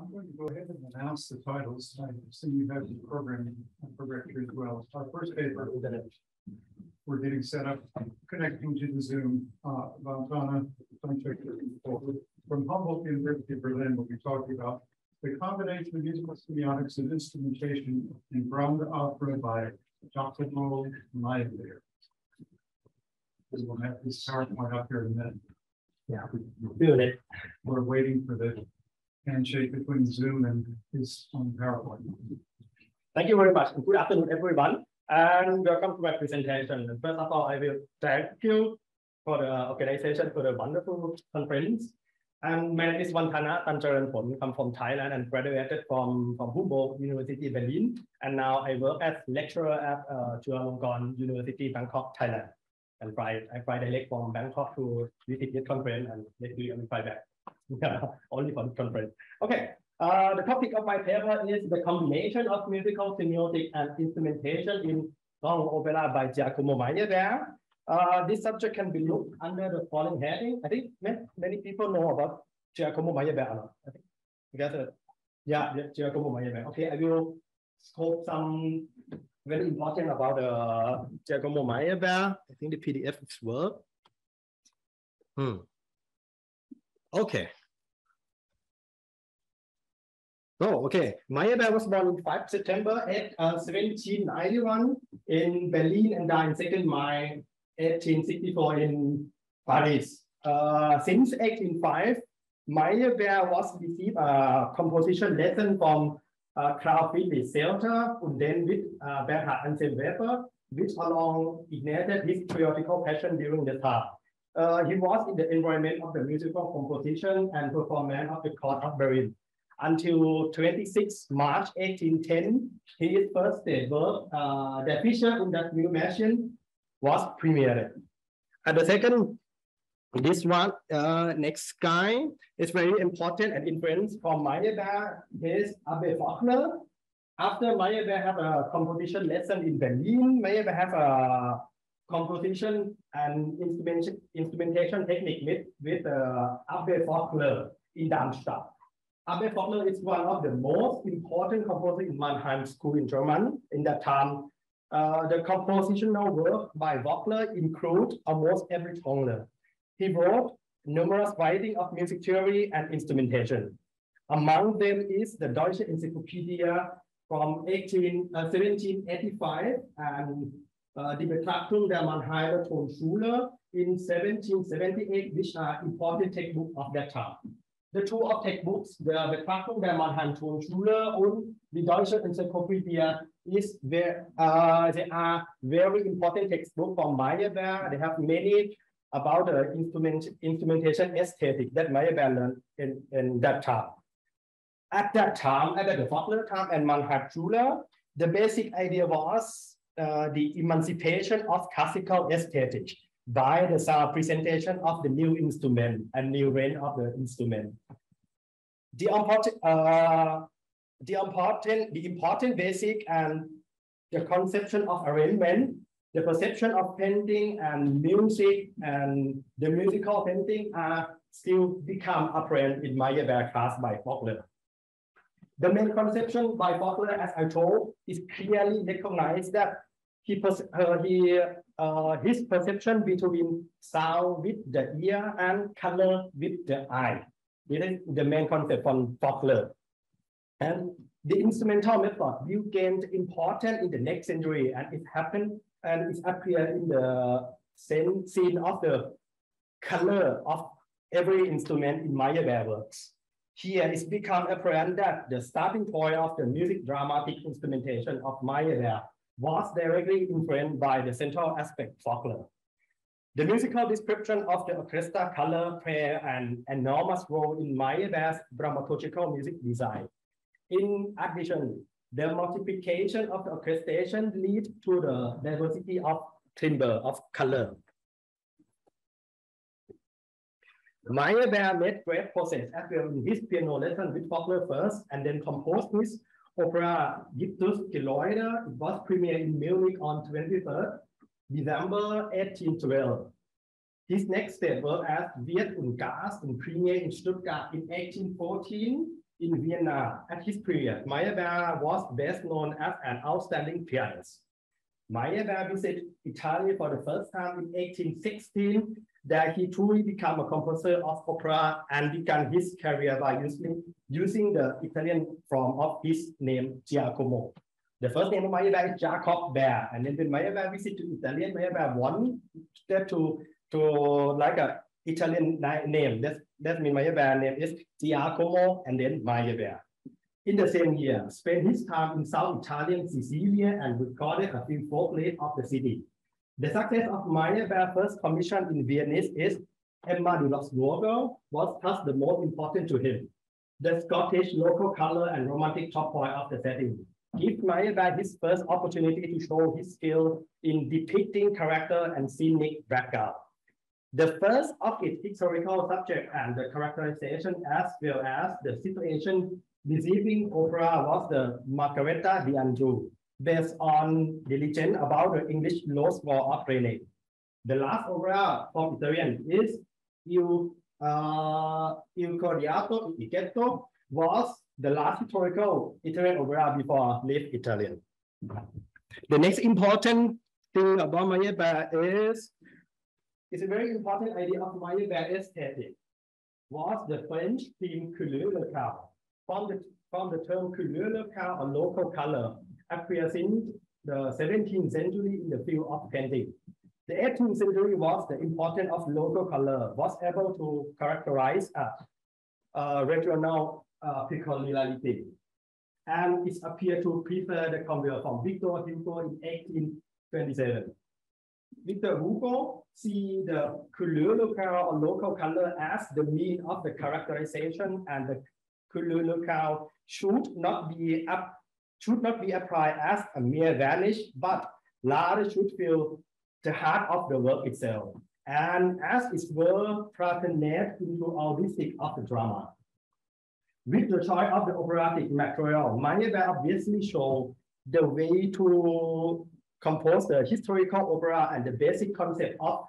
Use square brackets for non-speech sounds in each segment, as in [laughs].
I'm going to go ahead and announce the titles. I assume you have the program directory as well. Our first paper, that we're getting set up, connecting to the Zoom. Uh, Vantana from Humboldt University of Berlin will be talking about the combination of musical semiotics and instrumentation in Grande Opera by Giacomo Meyerbeer. We'll have this PowerPoint up here in a minute. Yeah, doing it. We're waiting for the handshake between Zoom and his own PowerPoint. Thank you very much. Good afternoon, everyone, and welcome to my presentation. First of all, I will thank you for the organization for the wonderful conference. And my name is Vantana Tancharanpon, come from Thailand and graduated from, from Humboldt University, Berlin. And now I work as lecturer at uh, Chulalongkorn University, Bangkok, Thailand. And fly, I fly direct from Bangkok to visit this conference and next week I fly back. [laughs] only for the conference. Okay, uh, the topic of my paper is the combination of musical semiotic and instrumentation in song opera by Giacomo Meyerbeer. Uh, this subject can be looked under the following heading. I think many, many people know about Giacomo Meyerbeer. I think because uh, yeah, Giacomo Meyerbeer. Okay, I will scope some very important about uh, Giacomo Meyerbeer. I think the PDF is work. Hmm. Okay. Oh, okay. Meyerbeer was born on 5 September at, uh, 1791 in Berlin and died in 2nd May 1864 in Paris. Uh, since 1805, Meyerbeer was received a composition lesson from uh, Carl Friedrich and then with uh, Bernhard Anselm Weber, which along ignited his theoretical passion during the time. Uh, he was in the environment of the musical composition and performance of the court of Berlin until 26 March 1810, his first stage uh, The Fischer und das Machine, was premiered. And the second, this one, uh, next guy is very important and influence from Meyerbeer is Abbe Vogler. After Meyerbeer have a composition lesson in Berlin, Meyerbeer have a composition and instrumentation, instrumentation technique with, with uh, Abbe Vogler in Darmstadt. Abbe Vogler is one of the most important composers in Mannheim School in Germany in that time. Uh, the compositional work by Vogler include almost every genre. He wrote numerous writings of music theory and instrumentation. Among them is the Deutsche Encyclopedia from 18, uh, 1785 and uh, Die Betrachtung der Mannheimer Tonschule in 1778, which are important textbooks of that time. The two of textbooks, the Betrachtung der Mannheim Tonschule und die Deutsche Enzyklopädie is uh, they are very important textbook from Meyerbeer. They have many about the instrument, instrumentation aesthetic that Meyerbeer learned in, in that time. At that time, at the Vogler time and Mannheim Schule, the basic idea was uh, the emancipation of classical aesthetic by the presentation of the new instrument and new range of the instrument. The important, uh, the important, the important basic and the conception of arrangement, the perception of painting and music and the musical painting are still become apparent in Meyerbeer class by Vogler. The main conception by Vogler, as I told, is clearly recognized that he, uh, he uh, his perception between sound with the ear and color with the eye. This is the main concept from Vogler. And the instrumental method will gain important in the next century and it happened and it appeared in the same scene of the color of every instrument in Meyerbeer works. Here it's become apparent that the starting point of the music dramatic instrumentation of Meyerbeer was directly influenced by the central aspect Vogler. The musical description of the orchestra color play an enormous role in Meyerbeer's dramaturgical music design. In addition, the multiplication of the orchestration lead to the diversity of timbre of color. Meyerbeer made great process as well in his piano lesson with Vogler first and then composed his opera Jephtas Gelübde was premiered in Munich on 23rd December 1812. His next step was as Wirt und Gas and premiered in Stuttgart in 1814 in Vienna at his period, Meyerbeer was best known as an outstanding pianist. Meyerbeer visited Italy for the first time in 1816. There he truly became a composer of opera and began his career by using, using the Italian form of his name, Giacomo. The first name of Meyerbeer is Jacob Beer. And then when Meyerbeer visited to Italian, Meyerbeer wanted to, to like a Italian name. That's, that means Meyerbeer name is Giacomo and then Meyerbeer. In the same year, spent his time in South Italian Sicilia and recorded a few folklore of the city. The success of Meyerbeer's first commission in Venice is Emma de Luxembourg was thus the most important to him. The Scottish local color and romantic top point of the setting give Meyerbeer his first opportunity to show his skill in depicting character and scenic background. The first of its historical subject and the characterization as well as the situation deceiving opera was the Margareta di Anjou, based on legend about the English War of Rene. The last opera from Italian is Il, uh, Il crociato in Egitto was the last historical Italian opera before late Italian. The next important thing about Meyerbeer is, it's a very important idea of Meyerbeer aesthetic, was the French theme couleur locale. From the, from the term couleur locale or local color in the 17th century in the field of painting. The 18th century was the importance of local color, was able to characterize a, a regional uh, peculiarity. And it appeared to prefer the convert from Victor Hugo in 1827. Victor Hugo see the locale or local color as the mean of the characterization and the locale should not be up, should not be applied as a mere varnish, but rather should fill the heart of the work itself. And as its work translates into artistic of the drama. With the choice of the operatic material, Meyerbeer obviously show the way to compose the historical opera and the basic concept of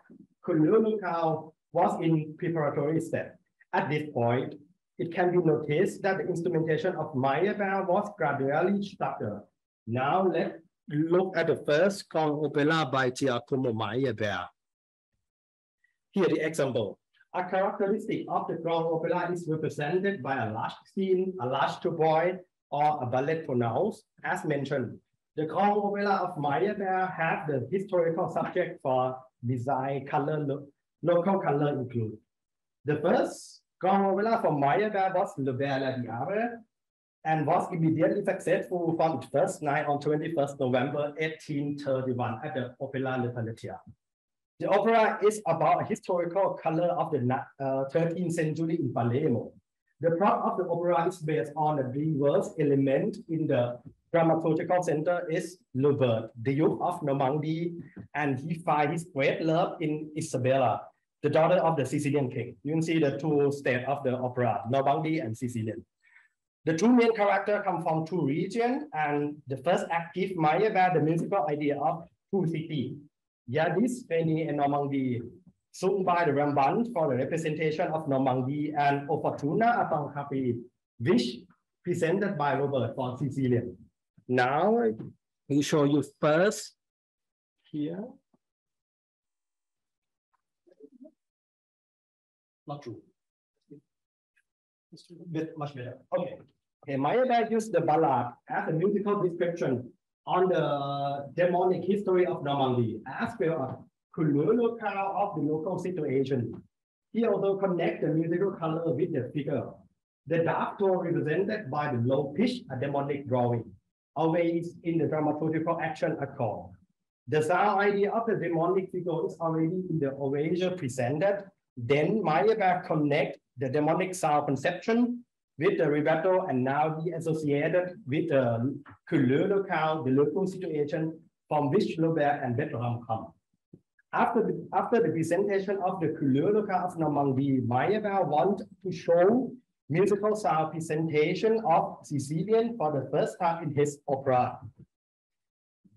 locale was in preparatory step. At this point, it can be noticed that the instrumentation of Meyerbeer was gradually structured. Now let's look at the first Grand Opera by Giacomo Meyerbeer. Here the example. A characteristic of the grand opera is represented by a large scene, a large boy, or a ballet pronounced, as mentioned. The grand opera of Meyerbeer had the historical subject for design, color, lo local color include. The first grand opera from Meyerbeer was Le Belle di Ave, and was immediately successful from its first night on 21st November 1831 at the Opera Le Peletier. The opera is about a historical color of the uh, 13th century in Palermo. The plot of the opera is based on a reverse element in the dramaturgical center is Louvet, the youth of Normandy, and he finds his great love in Isabella, the daughter of the Sicilian king. You can see the two states of the opera, Normandy and Sicilian. The two main characters come from two regions, and the first act gives Meyerbeer the musical idea of two cities, Yadis, Feni, and Normandy, sung by the Raimbaut for the representation of Normandy and Opportuna upon Happy, which presented by Robert for Sicilian. Now, we show you first here. Not true. Bit much better. Okay. Okay, Meyerbeer used the ballad as a musical description on the demonic history of Normandy, as well as locale of the local situation. He also connect the musical color with the figure. The dark tone represented by the low pitch, a demonic drawing, always in the dramaturgical action accord. The sound idea of the demonic figure is already in the overture presented. Then Meyerbeer connect the demonic sound conception with the rebuttal and now be associated with the couleur locale, the local situation from which Flaubert and Bertram come. After the, after the presentation of the couleur locale of Normandy, Meyerbeer want to show musical sound presentation of Sicilian for the first time in his opera.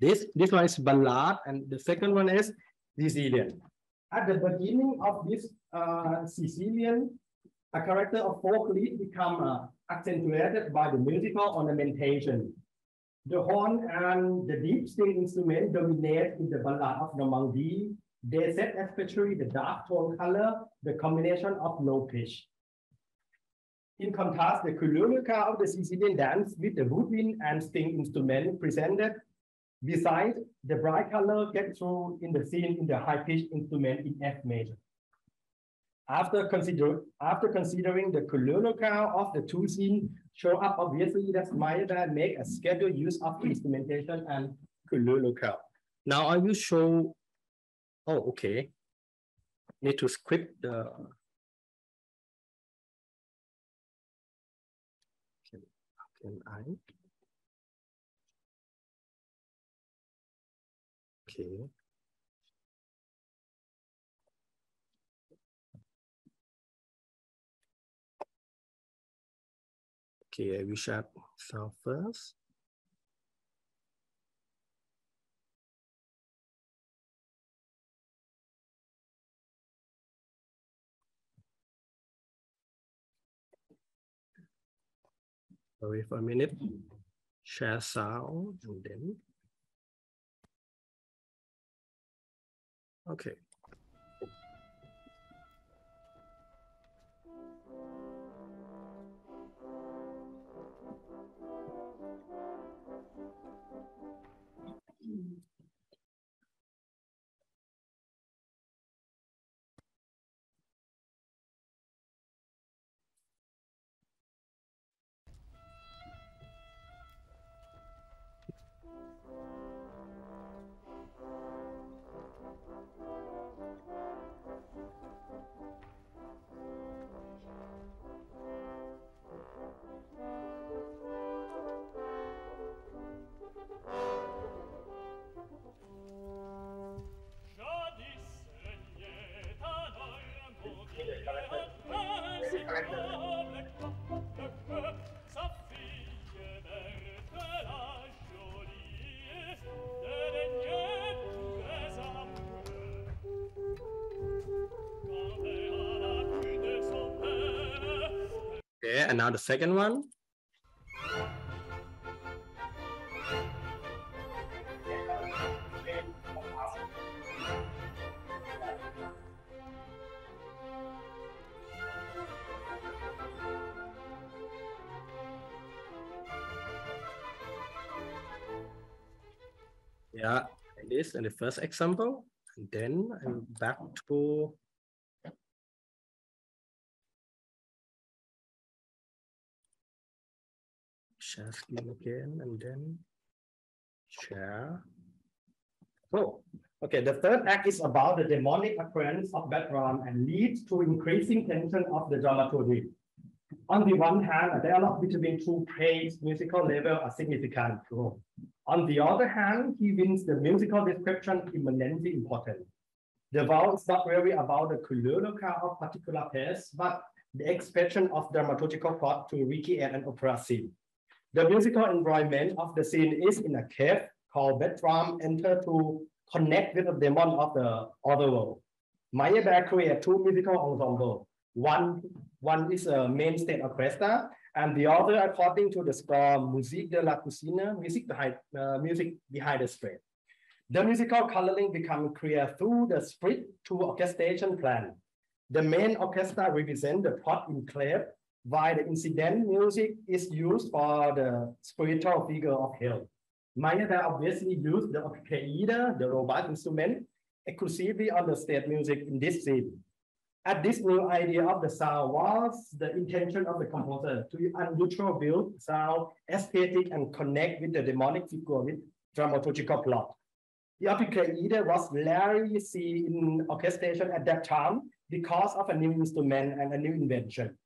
This, this one is ballad, and the second one is Sicilian. At the beginning of this uh, Sicilian a character of folk lead become uh, accentuated by the musical ornamentation. The horn and the deep string instrument dominate in the ballad of Normandy. They set especially the dark tone color, the combination of low pitch. In contrast, the couleur locale of the Sicilian dance with the woodwind and string instrument presented beside the bright color get through in the scene in the high pitched instrument in F major. After, consider, after considering the couleur locale of the two scenes show up obviously that Meyerbeer make a scheduled use of instrumentation and couleur locale. Now I will show, oh, okay. Need to script the can, can I? Okay. Okay, I will shut sound first. Wait for a minute. Share sound and then. Okay. And now the second one. Yeah, this in the first example. And then I'm back to screen again and then share. So, okay. The third act is about the demonic appearance of background and leads to increasing tension of the dramaturgy. On the one hand, a dialogue between two plays, musical level a significant role. On the other hand, he wins the musical description immensely important. The vow is not really about the couleur locale of particular piece, but the expression of dramaturgical thought to recreate an opera scene. The musical environment of the scene is in a cave called bedroom enter to connect with the demon of the other world. Meyerbeer created two musical ensembles. One, one is a main state orchestra, and the other, according to the score, Musique de la Coulisse, music behind, uh, music behind the spread. The musical coloring becomes clear through the split to orchestration plan. The main orchestra represents the plot in clef, while the incident music is used for the spiritual figure of hell. Meyerbeer obviously used the orchestrator, the robot instrument, exclusively on the stage music in this scene. At this new idea of the sound was the intention of the composer to unusual build sound, aesthetic, and connect with the demonic figure with dramaturgical plot. The orchestrator was rarely seen in orchestration at that time because of a new instrument and a new invention.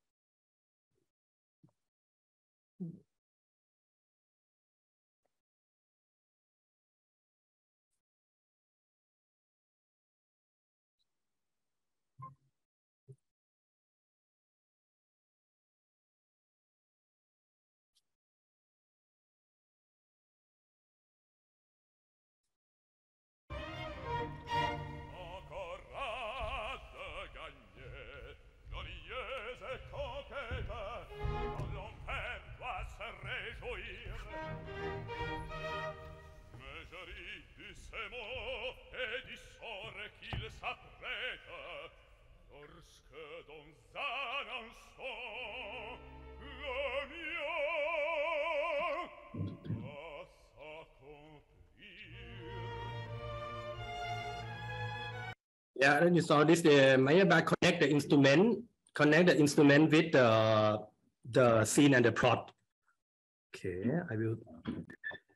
You saw this, the bar connect the instrument, connect the instrument with the, the scene and the plot. Okay, I will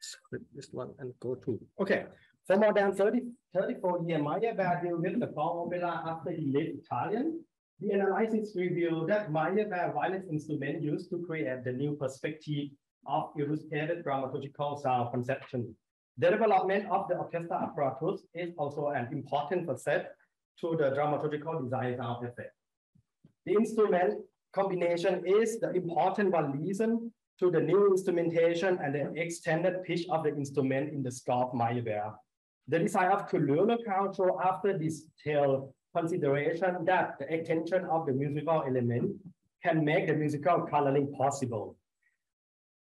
split this one and go to, okay. For more than 30, 34 years, Meyerbeer deal with the form opera after he left Italian. The analysis revealed that Meyerbeer wireless instrument used to create the new perspective of illustrated dramaturgical sound conception. The development of the orchestra apparatus is also an important facet to the dramaturgical design sound effect. The instrument combination is the important one reason to the new instrumentation and the extended pitch of the instrument in the of Meyerbeer. The design of couleur locale after this detailed consideration that the extension of the musical element can make the musical coloring possible.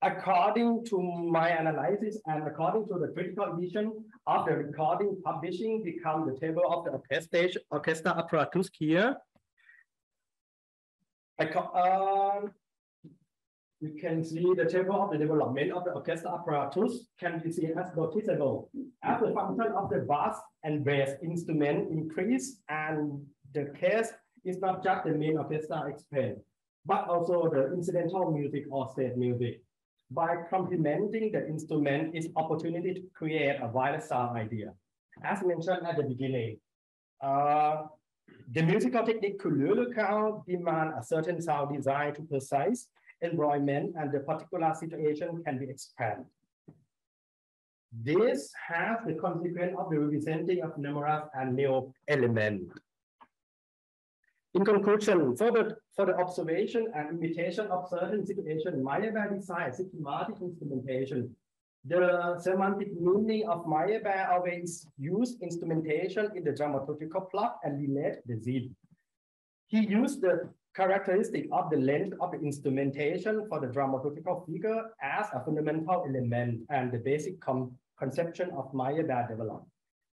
According to my analysis and according to the critical vision the recording publishing become the table of the orchestra, orchestra apparatus here. Uh, you can see the table of the development of the orchestra apparatus can be seen as noticeable. As the function of the bass and bass instrument increase and the case is not just the main orchestra explained, but also the incidental music or stage music. By complementing the instrument is opportunity to create a wider sound idea. As mentioned at the beginning, uh, the musical technique could demand a certain sound design to precise environment and the particular situation can be expanded. This has the consequence of the representing of numerous and new elements. In conclusion, for the, for the observation and imitation of certain situations, Meyerbeer design systematic instrumentation. The semantic meaning of Meyerbeer always used instrumentation in the dramaturgical plot and relate the scene. He used the characteristic of the length of the instrumentation for the dramaturgical figure as a fundamental element and the basic conception of Meyerbeer developed.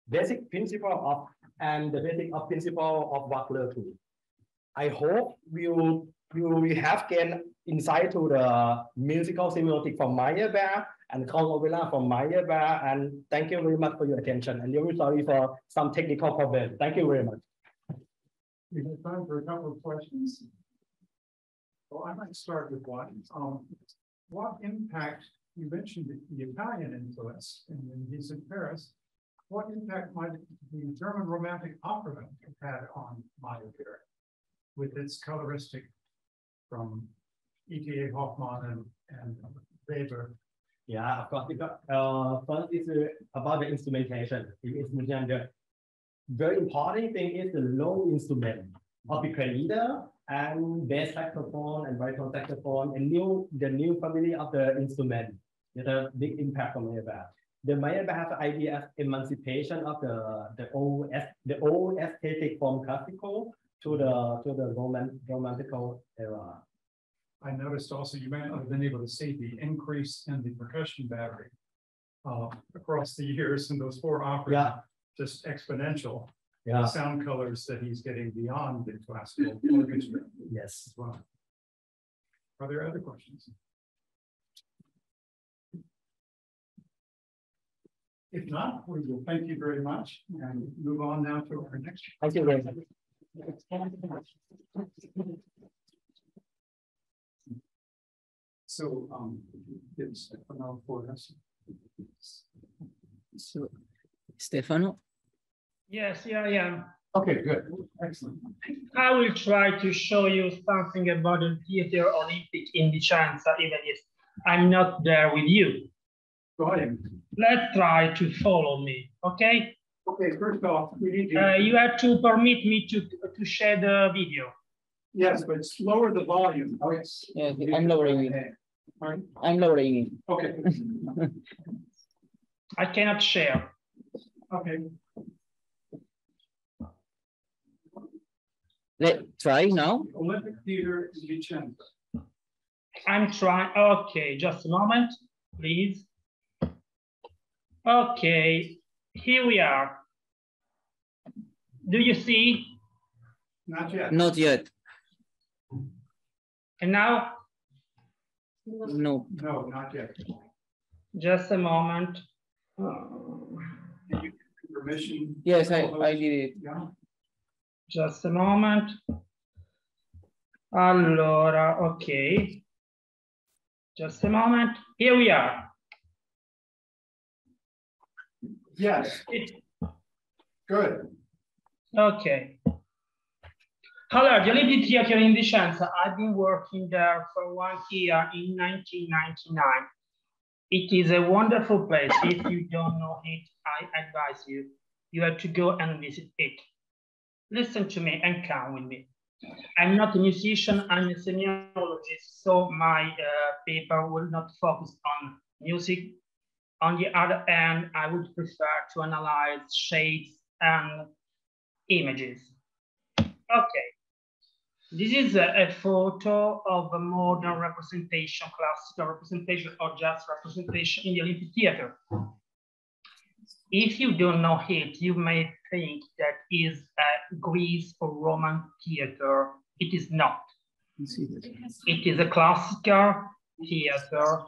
Basic principle of and the basic of principle of Wagler too. I hope you you will have gained insight to the musical semiotic from Meyerbeer and Opera from Meyerbeer and thank you very much for your attention and really sorry for some technical problems. Thank you very much. We have time for a couple of questions. Well, I might start with one. Um, what impact, you mentioned the Italian influence, and when he's in Paris, what impact might the German Romantic opera have had on Meyerbeer with its coloristic from E.T.A. Hoffmann and, and Weber? Yeah, of course. Because, uh, first is about the instrumentation. The instrumentation very important thing is the low instrument of the leader and bass saxophone and baritone saxophone and new the new family of the instrument. There's a big impact on Meyerbeer. The Meyerbeer has the idea of emancipation of the the old the old aesthetic from classical to the to the roman romantical era. I noticed also you may not have been able to see the increase in the percussion battery uh, across the years in those four operas. Yeah just exponential. Yeah. Sound colors that he's getting beyond the classical orchestra Yes. as well. Are there other questions? If not, we will thank you very much and move on now to our next. Thank you very much. So, um, it's for us. So Stefano? Yes, yeah, yeah. Okay, good. Excellent. I will try to show you something about the Theater Olympic in Vicenza, even if I'm not there with you. Go ahead. Let's try to follow me, okay? Okay, first off, we need to. Uh, you have to permit me to, to share the video. Yes, but lower the volume. Oh, yes. Yeah, I'm lowering it. Pardon? I'm lowering it. Okay. I cannot share. Okay. Let's try now. Olympic Theater in Vicenza. I'm trying. Okay, just a moment, please. Okay, here we are. Do you see? Not yet. Not yet. And now? No. No, not yet. Just a moment. Uh, did you give permission? Yes, I, I did it. Yeah. Just a moment. Allora, okay. Just a moment. Here we are. Yes, good. Okay. Allora, the Olympic Theatre in Vicenza, I've been working there for one year in 1999. It is a wonderful place. If you don't know it, I advise you, you have to go and visit it. Listen to me and come with me. I'm not a musician, I'm a semiologist, so my uh, paper will not focus on music. On the other hand, I would prefer to analyze shades and images. Okay. This is a, a, photo of a modern representation, classical representation, or just representation in the Olympic Theater. If you don't know it, you may think that is a Greece or Roman theater. It is not. It is a classical theater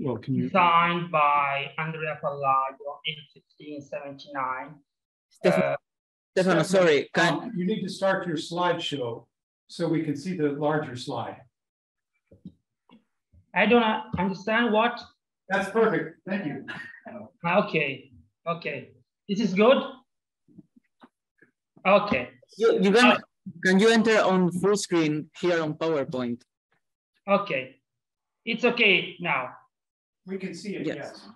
well, designed by Andrea Palladio in 1579. Stefano, Uh, Stefano sorry, can Um, You need to start your slideshow so we can see the larger slide. I don't understand what. That's perfect, thank you. Okay, okay. This is good. Okay, you, you can can you enter on full screen here on PowerPoint? okay. It's okay now. We can see it, Yes. yes.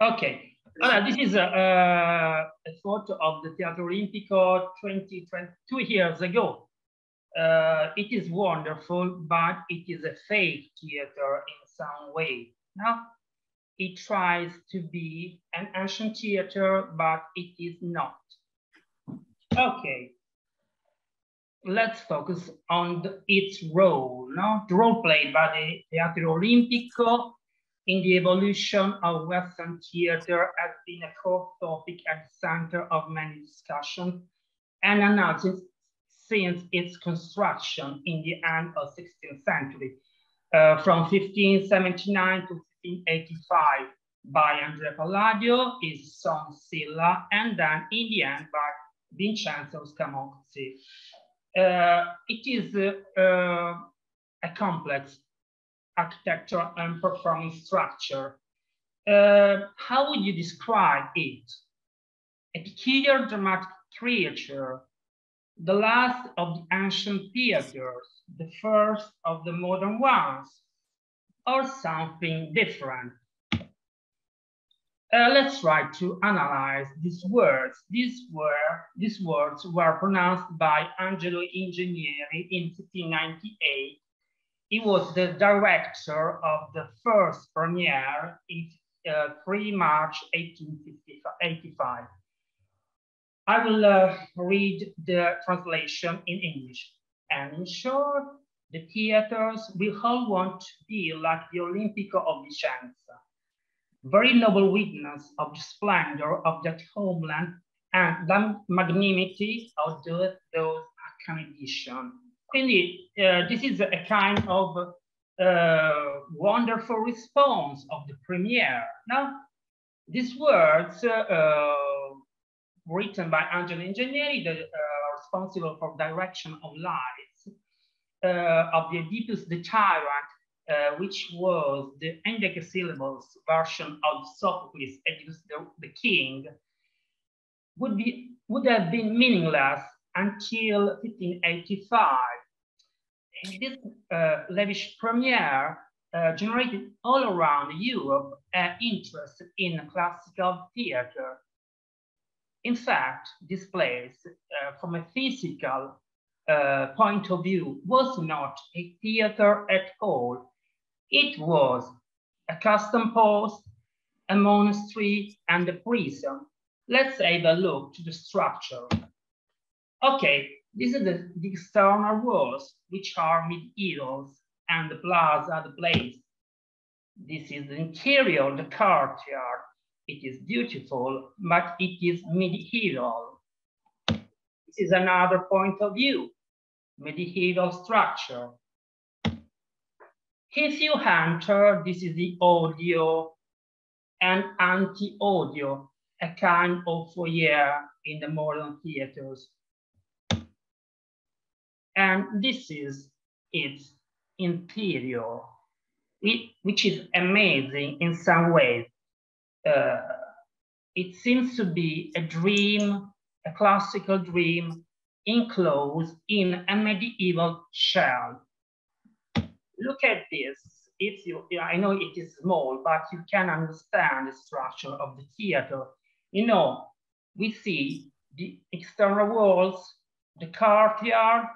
Okay. Uh, this is a, a, a photo of the Teatro Olimpico 20, 22 years ago. Uh, it is wonderful, but it is a fake theater in some way. Now, it tries to be an ancient theater, but it is not. Okay. Let's focus on the, its role, no? The role played by the Teatro Olimpico in the evolution of Western theater has been a core topic at the center of many discussions and analysis since its construction in the end of 16th century, uh, from 1579 to 1585 by Andrea Palladio, his son Silla, and then in the end by Vincenzo Scamozzi. Uh, it is uh, uh, a complex architecture and performance structure. Uh, how would you describe it? A peculiar dramatic creature, the last of the ancient theaters, the first of the modern ones, or something different? Uh, let's try to analyze these words. These were these words were pronounced by Angelo Ingegneri in 1598 he was the director of the first premiere in uh, 3 March 1885. I will uh, read the translation in English. And in short, the theaters will all want to be like the Olimpico of Vicenza, very noble witness of the splendor of that homeland and the magnanimity of those, those academicians. Quindi uh, this is a kind of uh, wonderful response of the premiere. Now, these words uh, written by Angelo Ingegneri, the, responsible for direction of lights, of the Oedipus the Tyrant, uh, which was the endecasyllables version of Sophocles' Oedipus the, the King, would, be, would have been meaningless until 1585. This uh, lavish premiere uh, generated all around Europe an interest in classical theater. In fact, this place, uh, from a physical uh, point of view, was not a theater at all. It was a custom post, a monastery, and a prison. Let's have a look to the structure. Okay, this is the, the external walls, which are medievals, and the plaza, the place. This is the interior, the courtyard. It is beautiful, but it is medieval. This is another point of view, medieval structure. If you enter, this is the odeo and anti-odeo, a kind of foyer in the modern theaters. And this is its interior, it, which is amazing in some ways. Uh, it seems to be a dream, a classical dream enclosed in a medieval shell. Look at this. It's you, I know it is small, but you can understand the structure of the theater. You know, we see the external walls, the courtyard,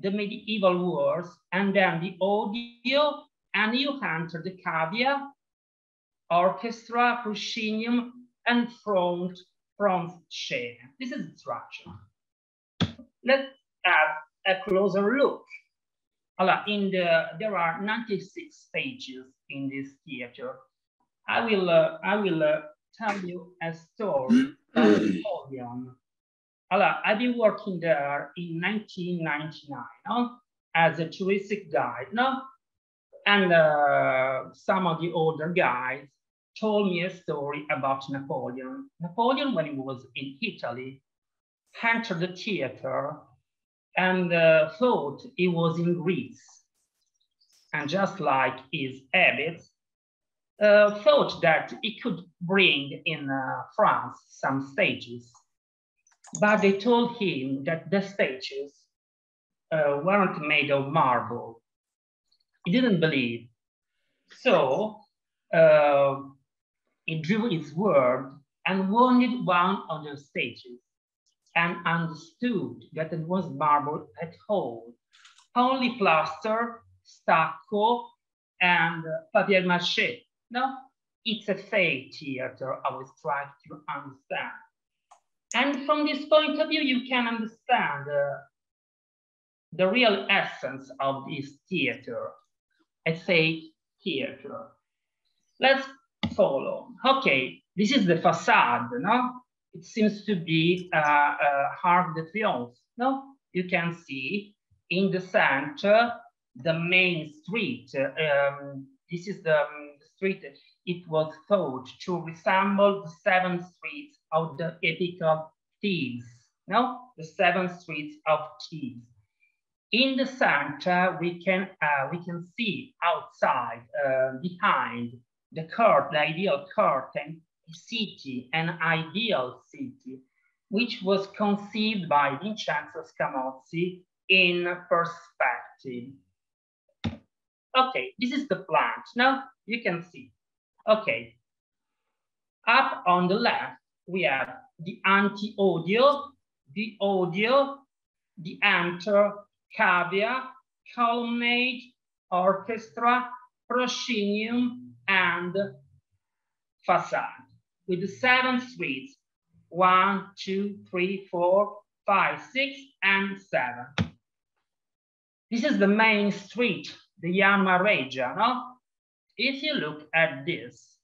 the medieval walls, and then the odeo, and you enter the cavea, orchestra, proscenium, and front, front chair. This is the structure. Let's have a closer look. In the, there are 96 stages in this theater. I will, uh, I will uh, tell you a story. I've been working there in 1999 no? as a touristic guide. No? And uh, some of the older guys told me a story about Napoleon. Napoleon, when he was in Italy, entered the theater and uh, thought he was in Greece. And just like his habits, uh, thought that he could bring in uh, France some stages. But they told him that the stages uh, weren't made of marble. He didn't believe. So uh, he drew his word and wanted one of the stages and understood that it was marble at all. Only plaster, stucco, and papier mâché. No, it's a fake theater, I was trying to understand. And from this point of view, you can understand uh, the real essence of this theater, a fake theater. Let's follow. Okay, this is the facade, no? It seems to be uh, uh, Arc de Triomphe, no? You can see in the center, the main street. Um, this is the, um, street it was thought to resemble the seven streets of the epic of Thebes, no? The seven streets of Thebes. In the center, we can uh, we can see outside, uh, behind the court, the ideal curtain, a city, an ideal city, which was conceived by Vincenzo Scamozzi in perspective. Okay, this is the plant. Now you can see. Okay. Up on the left, we have the anti-odeo, the odeo, the enter, cavea, colonnade, orchestra, proscenium, and facade with the seven suites, one, two, three, four, five, six, and seven. This is the main street, the Yanma Regia, no? If you look at this,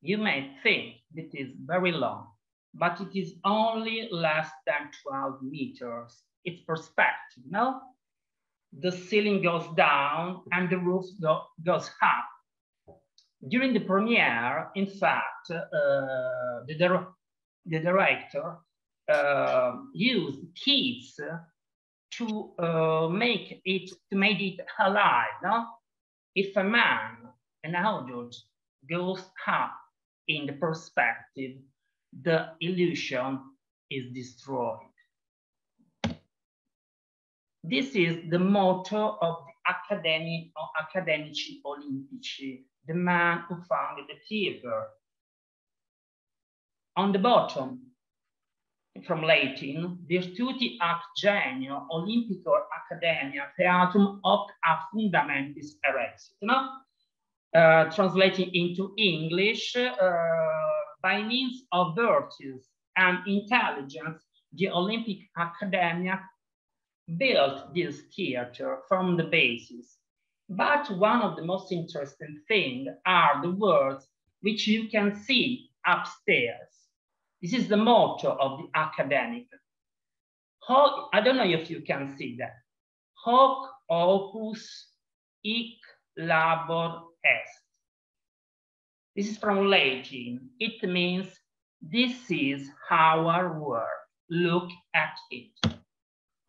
you may think it is very long, but it is only less than 12 meters. It's perspective, no? The ceiling goes down and the roof go, goes up. During the premiere, in fact, uh, the, dir the director uh, used kids to uh, make it to make it alive. No? If a man an adult goes up in the perspective, the illusion is destroyed. This is the motto of the Academy of Accademici Olimpici, the man who founded the theater. On the bottom, from Latin, virtuti ac genio Olympico Academia Theatrum hoc a fundamentis erexit. No? Uh, translating into English, uh, by means of virtues and intelligence, the Olympic Academia built this theater from the basis. But one of the most interesting things are the words which you can see upstairs. This is the motto of the academic. I don't know if you can see that. Hoc opus hic labor est. This is from Latin. It means this is our world. Look at it.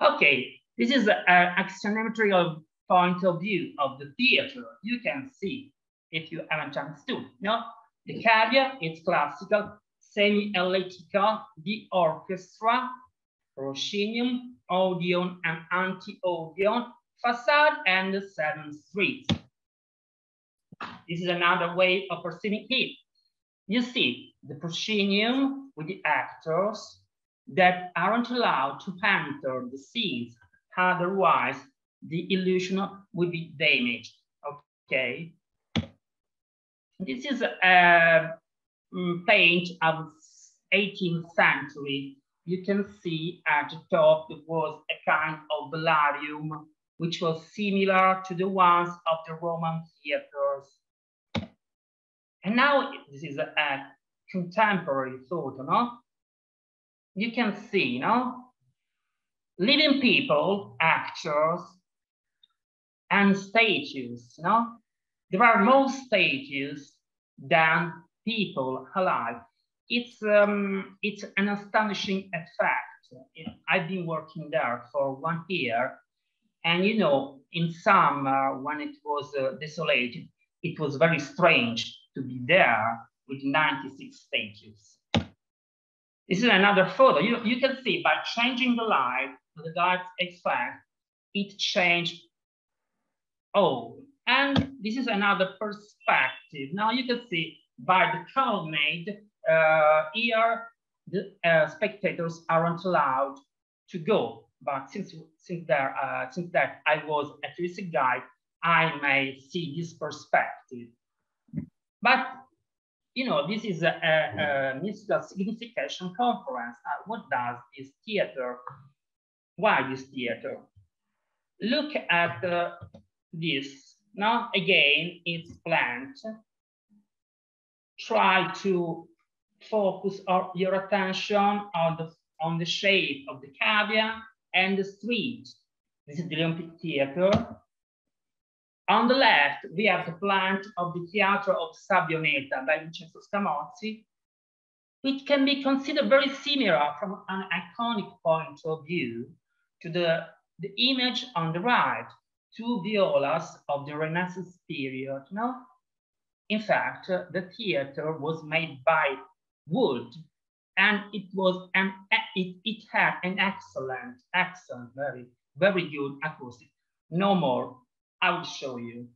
Okay, This is an axionometrical point of view of the theater. You can see if you haven't understood. No, the cavea is classical, semi-elliptical, the orchestra, proscenium, Odeon and anti-Odeon, facade, and the seven streets. This is another way of perceiving it. You see the proscenium with the actors that aren't allowed to enter the scenes, otherwise the illusion would be damaged, okay? This is a um, paint of 18th century. You can see at the top there was a kind of velarium, which was similar to the ones of the Roman theaters. And now this is a, a contemporary thought, no? You can see, no? Living people, actors, and statues, no? There are more statues than people alive. It's, um, it's an astonishing effect. I've been working there for one year. And you know, in summer, when it was uh, desolated, it was very strange to be there with 96 statues. This is another photo. You, you can see by changing the light, the light effect, it changed Oh, and this is another perspective. Now you can see by the colonnade uh, here, the uh, spectators aren't allowed to go. But since since there uh, since that I was a touristic guide, I may see this perspective. But you know, this is a, a, a musical signification conference. Uh, what does this theater? Why this theater? Look at the this. Now again, it's plant. Try to focus your attention on the, on the shape of the cavea and the street. This is the Olympic Theater. On the left, we have the plant of the Theatre of Sabbioneta by Vincenzo Scamozzi, which can be considered very similar from an iconic point of view to the, the image on the right, two violas of the Renaissance period. No? In fact, the theater was made by wood and it was an it, it had an excellent, excellent, very, very good acoustic. No more, I will show you.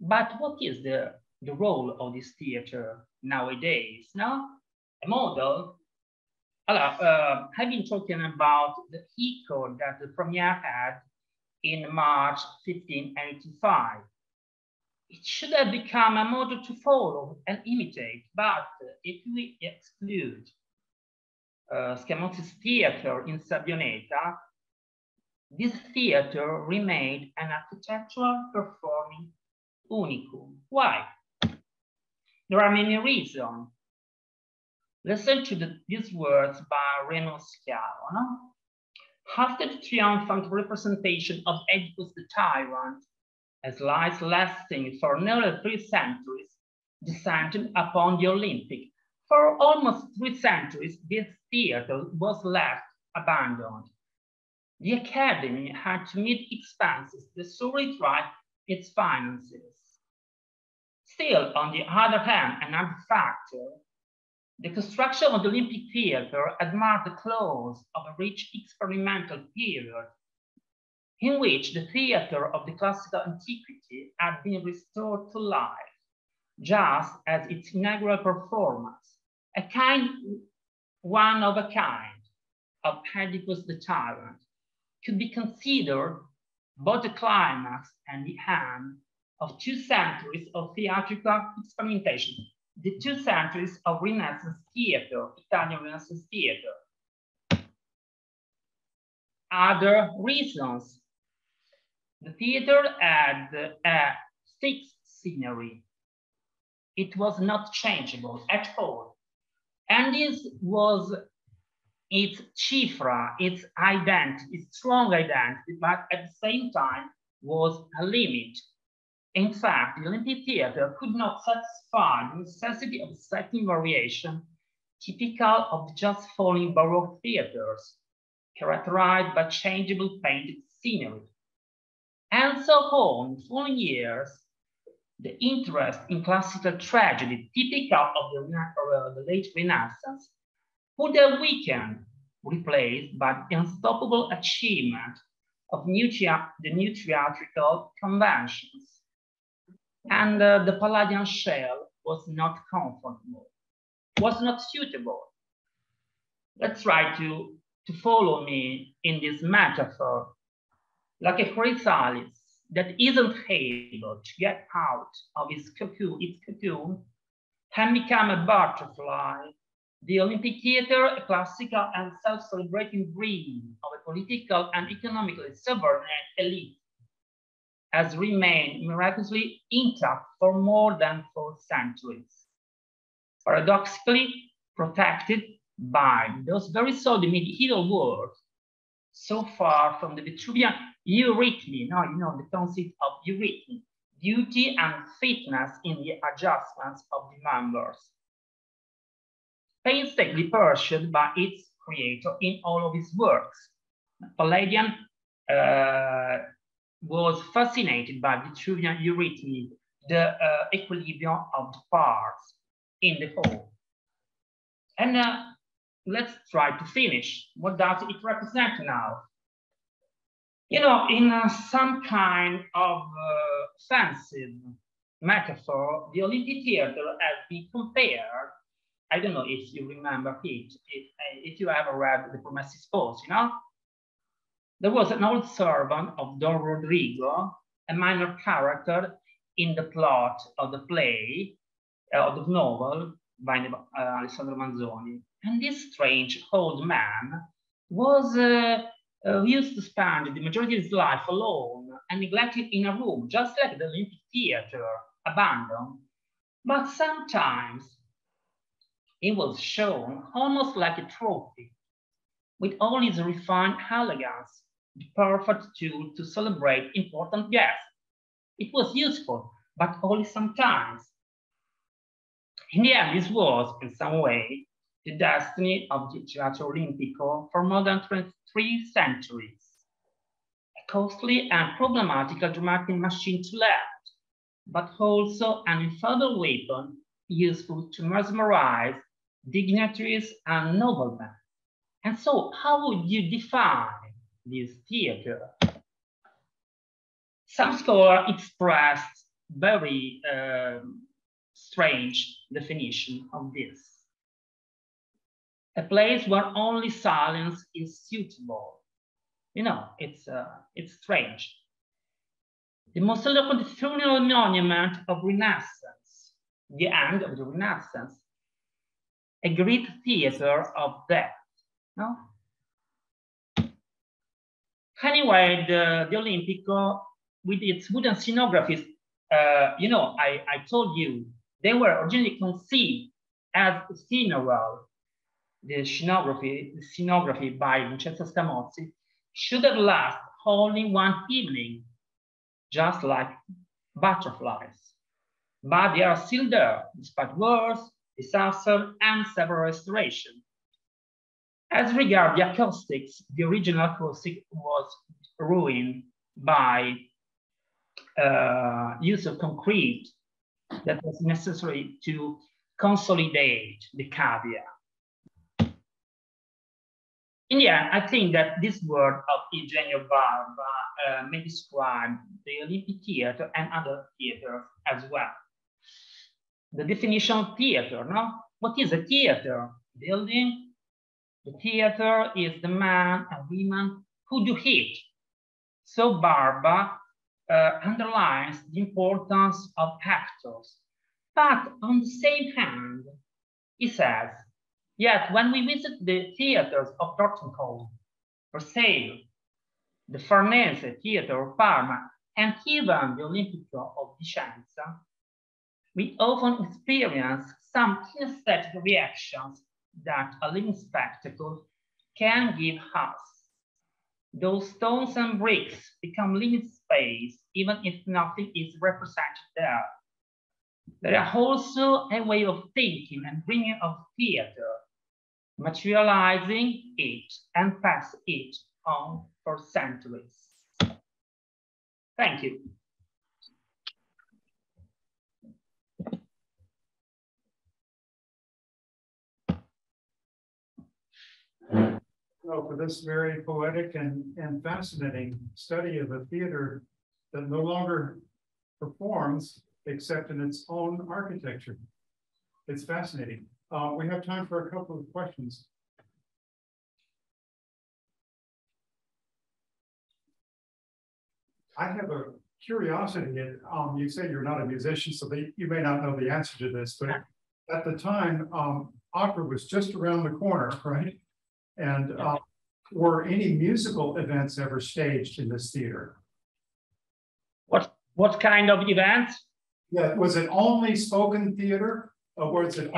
But what is the, the role of this theater nowadays? Now, A model uh, I've been talking about the echo that the Premiere had in March 1585. It should have become a model to follow and imitate, but if we exclude uh, Scamozzi's theater in Sabbioneta, this theater remained an architectural performing unicum. Why? There are many reasons. Listen to the, these words by Remo Schiavo. No? After the triumphant representation of Oedipus the Tyrant, as lies lasting for nearly three centuries, descended upon the Olympic. For almost three centuries, this theater was left abandoned. The Academy had to meet expenses to try its finances. Still, on the other hand, another factor the construction of the Olympic Theatre had marked the close of a rich experimental period in which the theatre of the classical antiquity had been restored to life, just as its inaugural performance, a kind, one of a kind, of Oedipus the Tyrant, could be considered both the climax and the end of two centuries of theatrical experimentation the two centuries of Renaissance theater, Italian Renaissance theater. Other reasons. The theater had uh, a fixed scenery. It was not changeable at all. And this was its cifra, its identity, its strong identity, but at the same time was a limit in fact, the Olympic Theatre could not satisfy the necessity of setting variation typical of just falling Baroque theatres. characterized by changeable painted scenery. And so on, following years, the interest in classical tragedy, typical of the, uh, the late Renaissance, would have weakened, replaced by the unstoppable achievement of new the new theatrical conventions. And uh, the Palladian shell was not comfortable, was not suitable. Let's try to, to follow me in this metaphor, like a chrysalis that isn't able to get out of its cocoon, its cocoon can become a butterfly. The Olympic theater, a classical and self-celebrating dream of a political and economically subordinate elite, has remained miraculously intact for more than four centuries. Paradoxically, protected by those very solid medieval words, so far from the Vitruvian eurythmy, no, you know, the concept of eurythmy, beauty and fitness in the adjustments of the members. Painstakingly pursued by its creator in all of his works. Palladian uh, was fascinated by Vitruvian eurythmy, the uh, equilibrium of the parts in the whole. And uh, let's try to finish. What does it represent now? You know, in uh, some kind of uh, offensive metaphor, the Olympic Theater has been compared. I don't know if you remember it, if, if you ever read The Promised Spouse, you know? There was an old servant of Don Rodrigo, a minor character in the plot of the play, uh, of the novel by uh, Alessandro Manzoni. And this strange old man was uh, used to spend the majority of his life alone and neglected in a room, just like the Olympic Theater, abandoned. But sometimes it was shown almost like a trophy, with all its refined elegance, the perfect tool to celebrate important guests. It was useful, but only sometimes. In the end, this was, in some way, the destiny of the Teatro Olimpico for more than 23 centuries. A costly and problematical dramatic machine to land, but also an infallible weapon useful to mesmerize dignitaries and noblemen. And so how would you define this theater? Some scholars expressed very uh, strange definition of this a place where only silence is suitable. You know, it's, uh, it's strange. The eloquent funeral monument of Renaissance, the end of the Renaissance, a great theater of death. No? Anyway, the, the Olimpico, with its wooden scenographies, uh, you know, I, I told you, they were originally conceived as funeral the scenography, the scenography by Vincenzo Scamozzi should have lasted only one evening, just like butterflies. But they are still there, despite wars, disaster, and several restorations. As regard the acoustics, the original acoustic was ruined by uh, use of concrete that was necessary to consolidate the cavea. In the end, I think that this word of Eugenio Barba uh, may describe the Olympic theater and other theaters as well. The definition of theater, no? What is a theater? Building. The theater is the man and women who do it. So Barba uh, underlines the importance of actors. But on the same hand, he says, Yet when we visit the theaters of Dortmund, Versailles, the Farnese Theater of Parma, and even the Olimpico of Vicenza, we often experience some kinesthetic reactions that a living spectacle can give us. Those stones and bricks become living space even if nothing is represented there. There are also a way of thinking and bringing of theater materializing it and pass it on for centuries. Thank you. Well, for this very poetic and, and fascinating study of a theater that no longer performs except in its own architecture. It's fascinating. Uh, we have time for a couple of questions. I have a curiosity. Um, you say you're not a musician, so they, you may not know the answer to this, but at the time, um, opera was just around the corner, right? And uh, were any musical events ever staged in this theater? What what kind of events? Yeah, was it only spoken theater, or was it?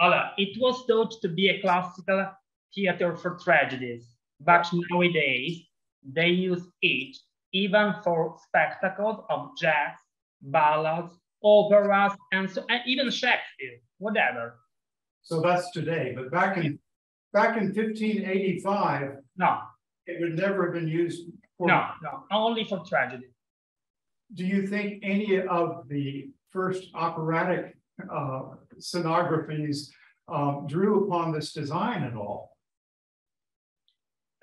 It was thought to be a classical theater for tragedies, but nowadays they use it even for spectacles of jazz, ballads, operas, and so and even Shakespeare, whatever. So that's today, but back in back in 1585, no, it would never have been used. For, no, no, only for tragedy. Do you think any of the first operatic uh, scenographies um, drew upon this design at all?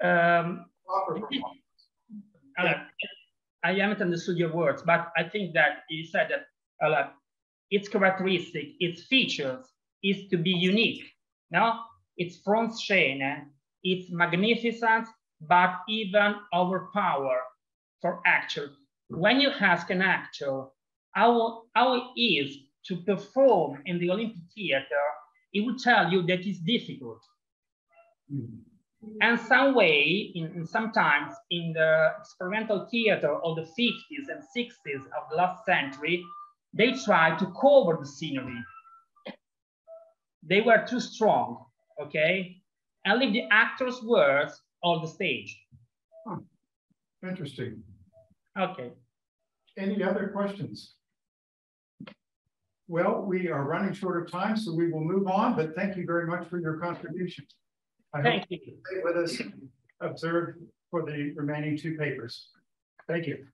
Um, uh, I haven't understood your words, but I think that you said that uh, its characteristic, its features is to be unique. No, it's front scene, it's magnificence, but even overpower for actor. When you ask an actor how, how is to perform in the Olympic theater, it will tell you that it's difficult. Mm -hmm. And some way, in, in, sometimes in the experimental theater of the 50s and 60s of the last century, they tried to cover the scenery. They were too strong, okay? And leave the actors' words on the stage. Huh. Interesting. Okay. Any other questions? Well, we are running short of time, so we will move on, but thank you very much for your contribution. I Thank you. you. Stay with us, observe for the remaining two papers. Thank you.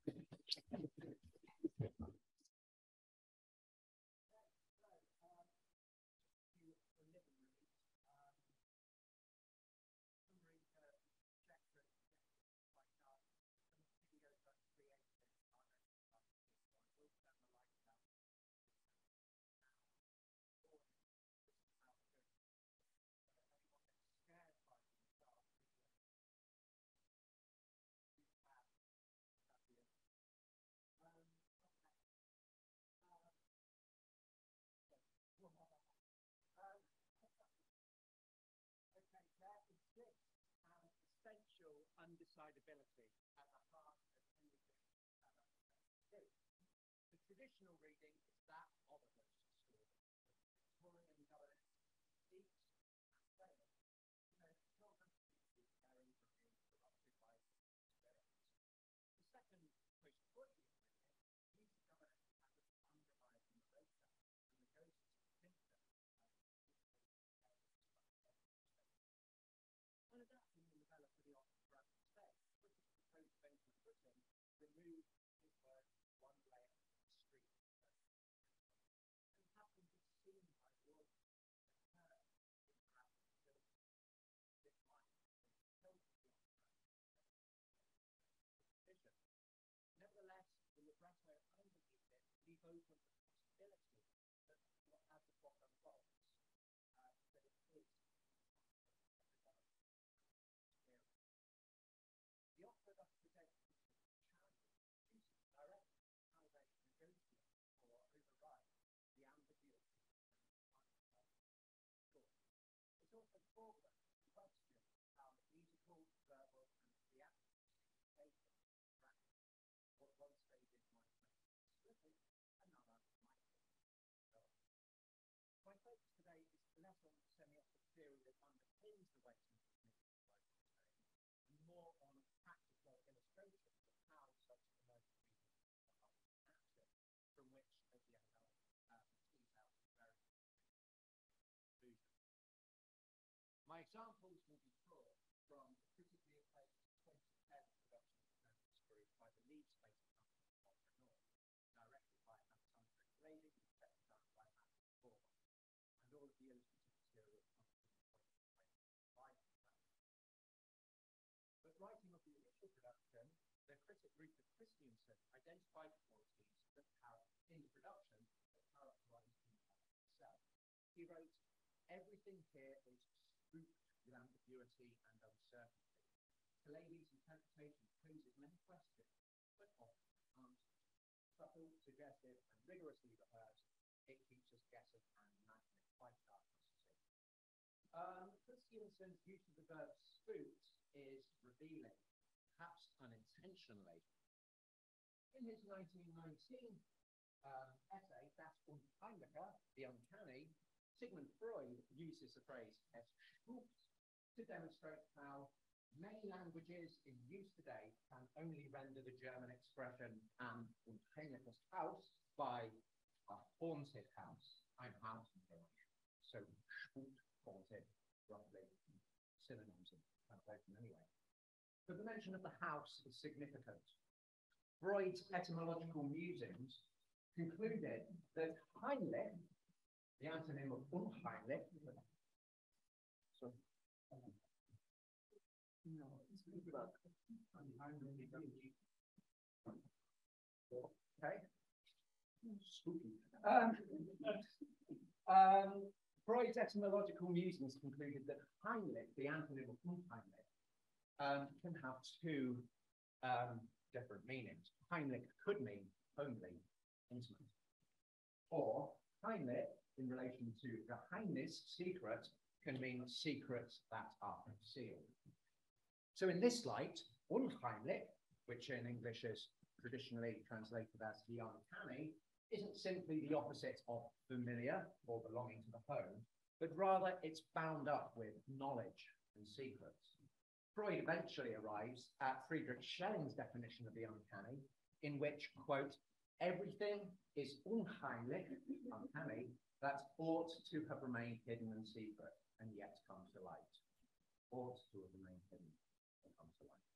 Undecidability at the heart of any The traditional reading is that of a ghost story. Victorian novels, each fail. You know, children carry from being corrupted by spirits. The second post-Freudian reading uses governance as an underlying narrator, and the ghost symptom one of that in the novella for the remove his word one layer of the street. And have them be seen by the audience and heard in perhaps the film. This might tell the vision. Nevertheless, the libretto underneath it leave open the possibility that what as the plot unfolds, uh, that it is the opera thus presents also question how musical, verbal, and theatrical communication practice what one stages might make explicit, another might make My focus today is less on the semiotic theory that underpins the way and more on practical illustrations of how such emergent mediums are captured, from which, as the um, tease out very conclusion. My example Examples will be brought from the critically acclaimed 2010 production of Memphis Group by the Leeds-based company Opera North, directed by Alessandro Talevi, set done by Madeleine Boyd, and all of the illustrative material comes from the 2025 But writing of the initial production, the critic Rupert Christiansen identified qualities that have in the production that characterize. He wrote, everything here is spooked with ambiguity and uncertainty. Talevi's interpretation poses many questions, but often answers. Subtle, suggestive, and rigorously rehearsed, it keeps us guessing and imagining quite. Um, Christiansen's use of the verb spooked is revealing, perhaps unintentionally. In his 1919 um, essay, Das Unheimliche, the uncanny, Sigmund Freud uses the phrase es to demonstrate how many languages in use today can only render the German expression an unheimliches Haus by a haunted house. I'm haunted. So spuk, haunted, roughly synonyms in translation anyway. But the mention of the house is significant. Freud's etymological musings concluded that Heimlich, the antonym of unheimlich, so, no, Okay. Spooky. Um, um, Freud's etymological musings concluded that Heimlich, the antonym of unheimlich, um, can have two um, different meanings. Heimlich could mean homely, intimate. Or Heimlich, in relation to Geheimnis, secret, can mean secrets that are concealed. So in this light, unheimlich, which in English is traditionally translated as the uncanny, isn't simply the opposite of familiar or belonging to the home, but rather it's bound up with knowledge and secrets. Freud eventually arrives at Friedrich Schelling's definition of the uncanny, in which, quote, everything is unheimlich, uncanny, that ought to have remained hidden and secret and yet come to light. Ought to have remained hidden and come to light.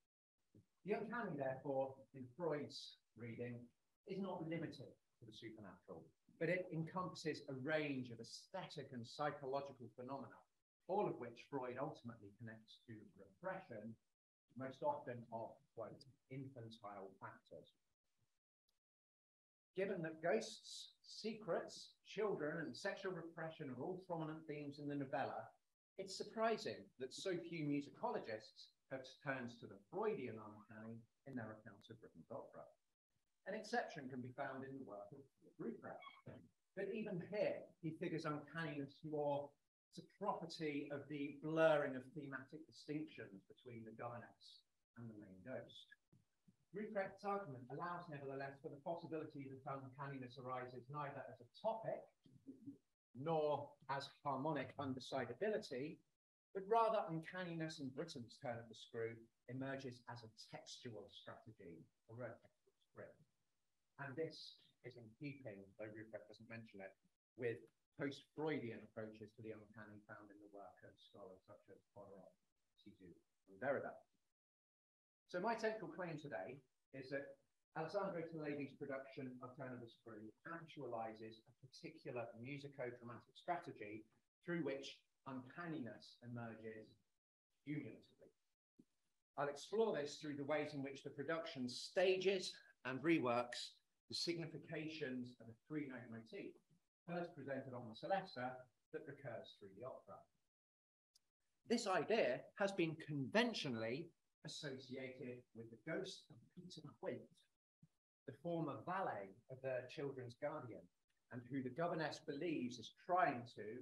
The uncanny, therefore, in Freud's reading, is not limited to the supernatural, but it encompasses a range of aesthetic and psychological phenomena, all of which Freud ultimately connects to repression, most often of, quote, infantile factors. Given that ghosts, secrets, children, and sexual repression are all prominent themes in the novella, it's surprising that so few musicologists have turned to the Freudian uncanny in their accounts of Britten's opera. An exception can be found in the work of Ruprecht. But even here, he figures uncanniness more as a property of the blurring of thematic distinctions between the governess and the main ghost. Ruprecht's argument allows, nevertheless, for the possibility that uncanniness arises neither as a topic nor as harmonic undecidability, but rather uncanniness in Britten's turn of the screw emerges as a textual strategy or a textual script. And this is in keeping, though Ruprecht doesn't mention it, with post-Freudian approaches to the uncanny found in the work of scholars such as Poirot, Cixous, and Derrida. So my central claim today is that Alessandro Talevi's production of Turn of the Screw actualizes a particular musico-dramatic strategy through which uncanniness emerges cumulatively. I'll explore this through the ways in which the production stages and reworks the significations of a three-note motif, first presented on the Celesta, that recurs through the opera. This idea has been conventionally associated with the ghost of Peter Quint, the former valet of the children's guardian, and who the governess believes is trying to,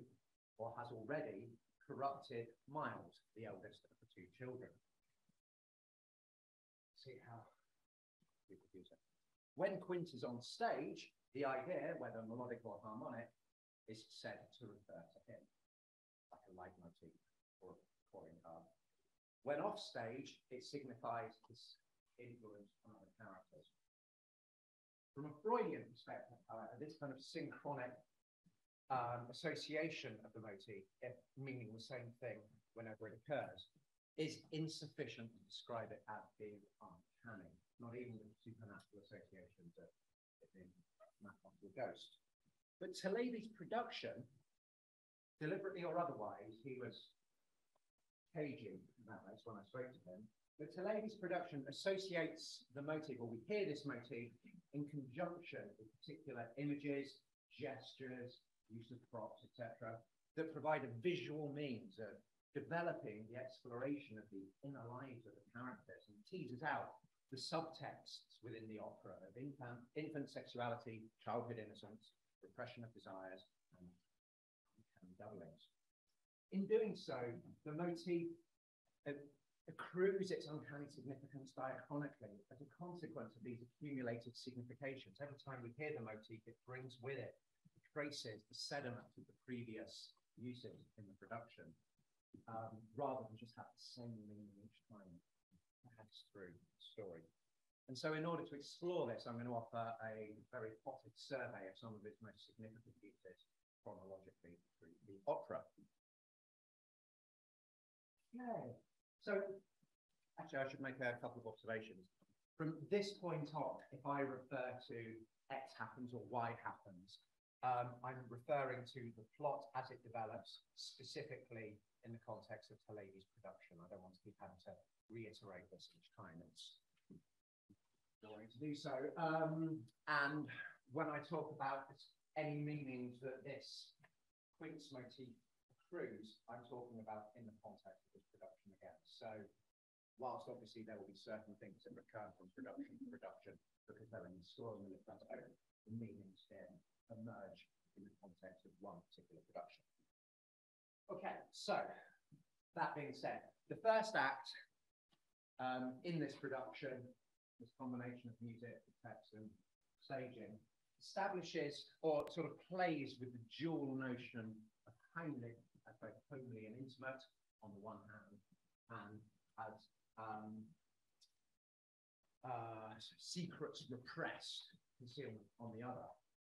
or has already, corrupted Miles, the eldest of the two children. See how it. When Quint is on stage, the idea, whether melodic or harmonic, is said to refer to him, like a leitmotif or a calling card. When off stage, it signifies his influence on other characters. From a Freudian perspective, however, this kind of synchronic um, association of the motif, if meaning the same thing whenever it occurs, is insufficient to describe it as being uncanny, not even the supernatural associations it being mathematical ghost. But Talevi's production, deliberately or otherwise, he was caging about this when I spoke to him. But Talevi's production associates the motif, or we hear this motif in conjunction with particular images, gestures, use of props, etc., that provide a visual means of developing the exploration of the inner lives of the characters and teases out the subtexts within the opera of infant, infant sexuality, childhood innocence, repression of desires, and, and doublings. In doing so, the motif uh, accrues its uncanny significance diachronically as a consequence of these accumulated significations. Every time we hear the motif, it brings with it traces the sediment of the previous uses in the production, um, rather than just have the same meaning each time perhaps through the story. And so in order to explore this, I'm going to offer a very potted survey of some of its most significant uses chronologically through the opera. Okay, so actually I should make a couple of observations. From this point on, if I refer to X happens or Y happens, um, I'm referring to the plot as it develops, specifically in the context of Talevi's production. I don't want to keep having to reiterate this each time. It's going to do so. Um, and when I talk about any meanings that this Quint motif accrues, I'm talking about in the context of this production again. So whilst obviously there will be certain things that recur from production to production because they're in the story, the meanings then emerge in the context of one particular production. Okay, so that being said, the first act um, in this production, this combination of music, text, and staging, establishes or sort of plays with the dual notion of homely, as both homely and intimate on the one hand, and as um, uh, secrets repressed, concealment on the other.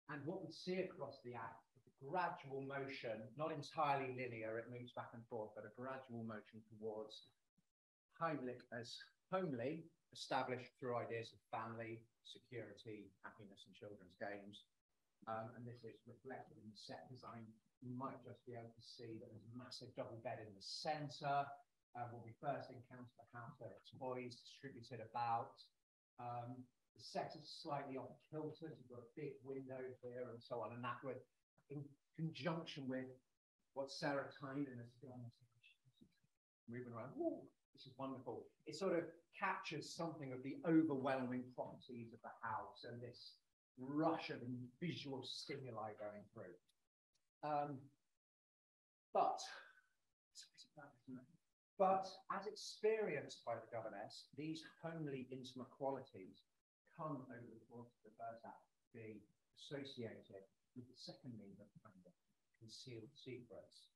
And what we see across the act is a gradual motion, not entirely linear, it moves back and forth, but a gradual motion towards Heimlich as homely, established through ideas of family, security, happiness, and children's games. Um, and this is reflected in the set design. You might just be able to see that there's a massive double bed in the center. Uh, when we first encounter the house, there are toys distributed about. Um, the set is slightly off kilter. You've got a big window here and so on. And that would, in conjunction with what Sarah Tynan has done, moving around. Ooh, this is wonderful. It sort of captures something of the overwhelming properties of the house and this rush of visual stimuli going through. Um, but, but as experienced by the governess, these homely, intimate qualities come over the course of the first act to be associated with the second meaning of concealed secrets.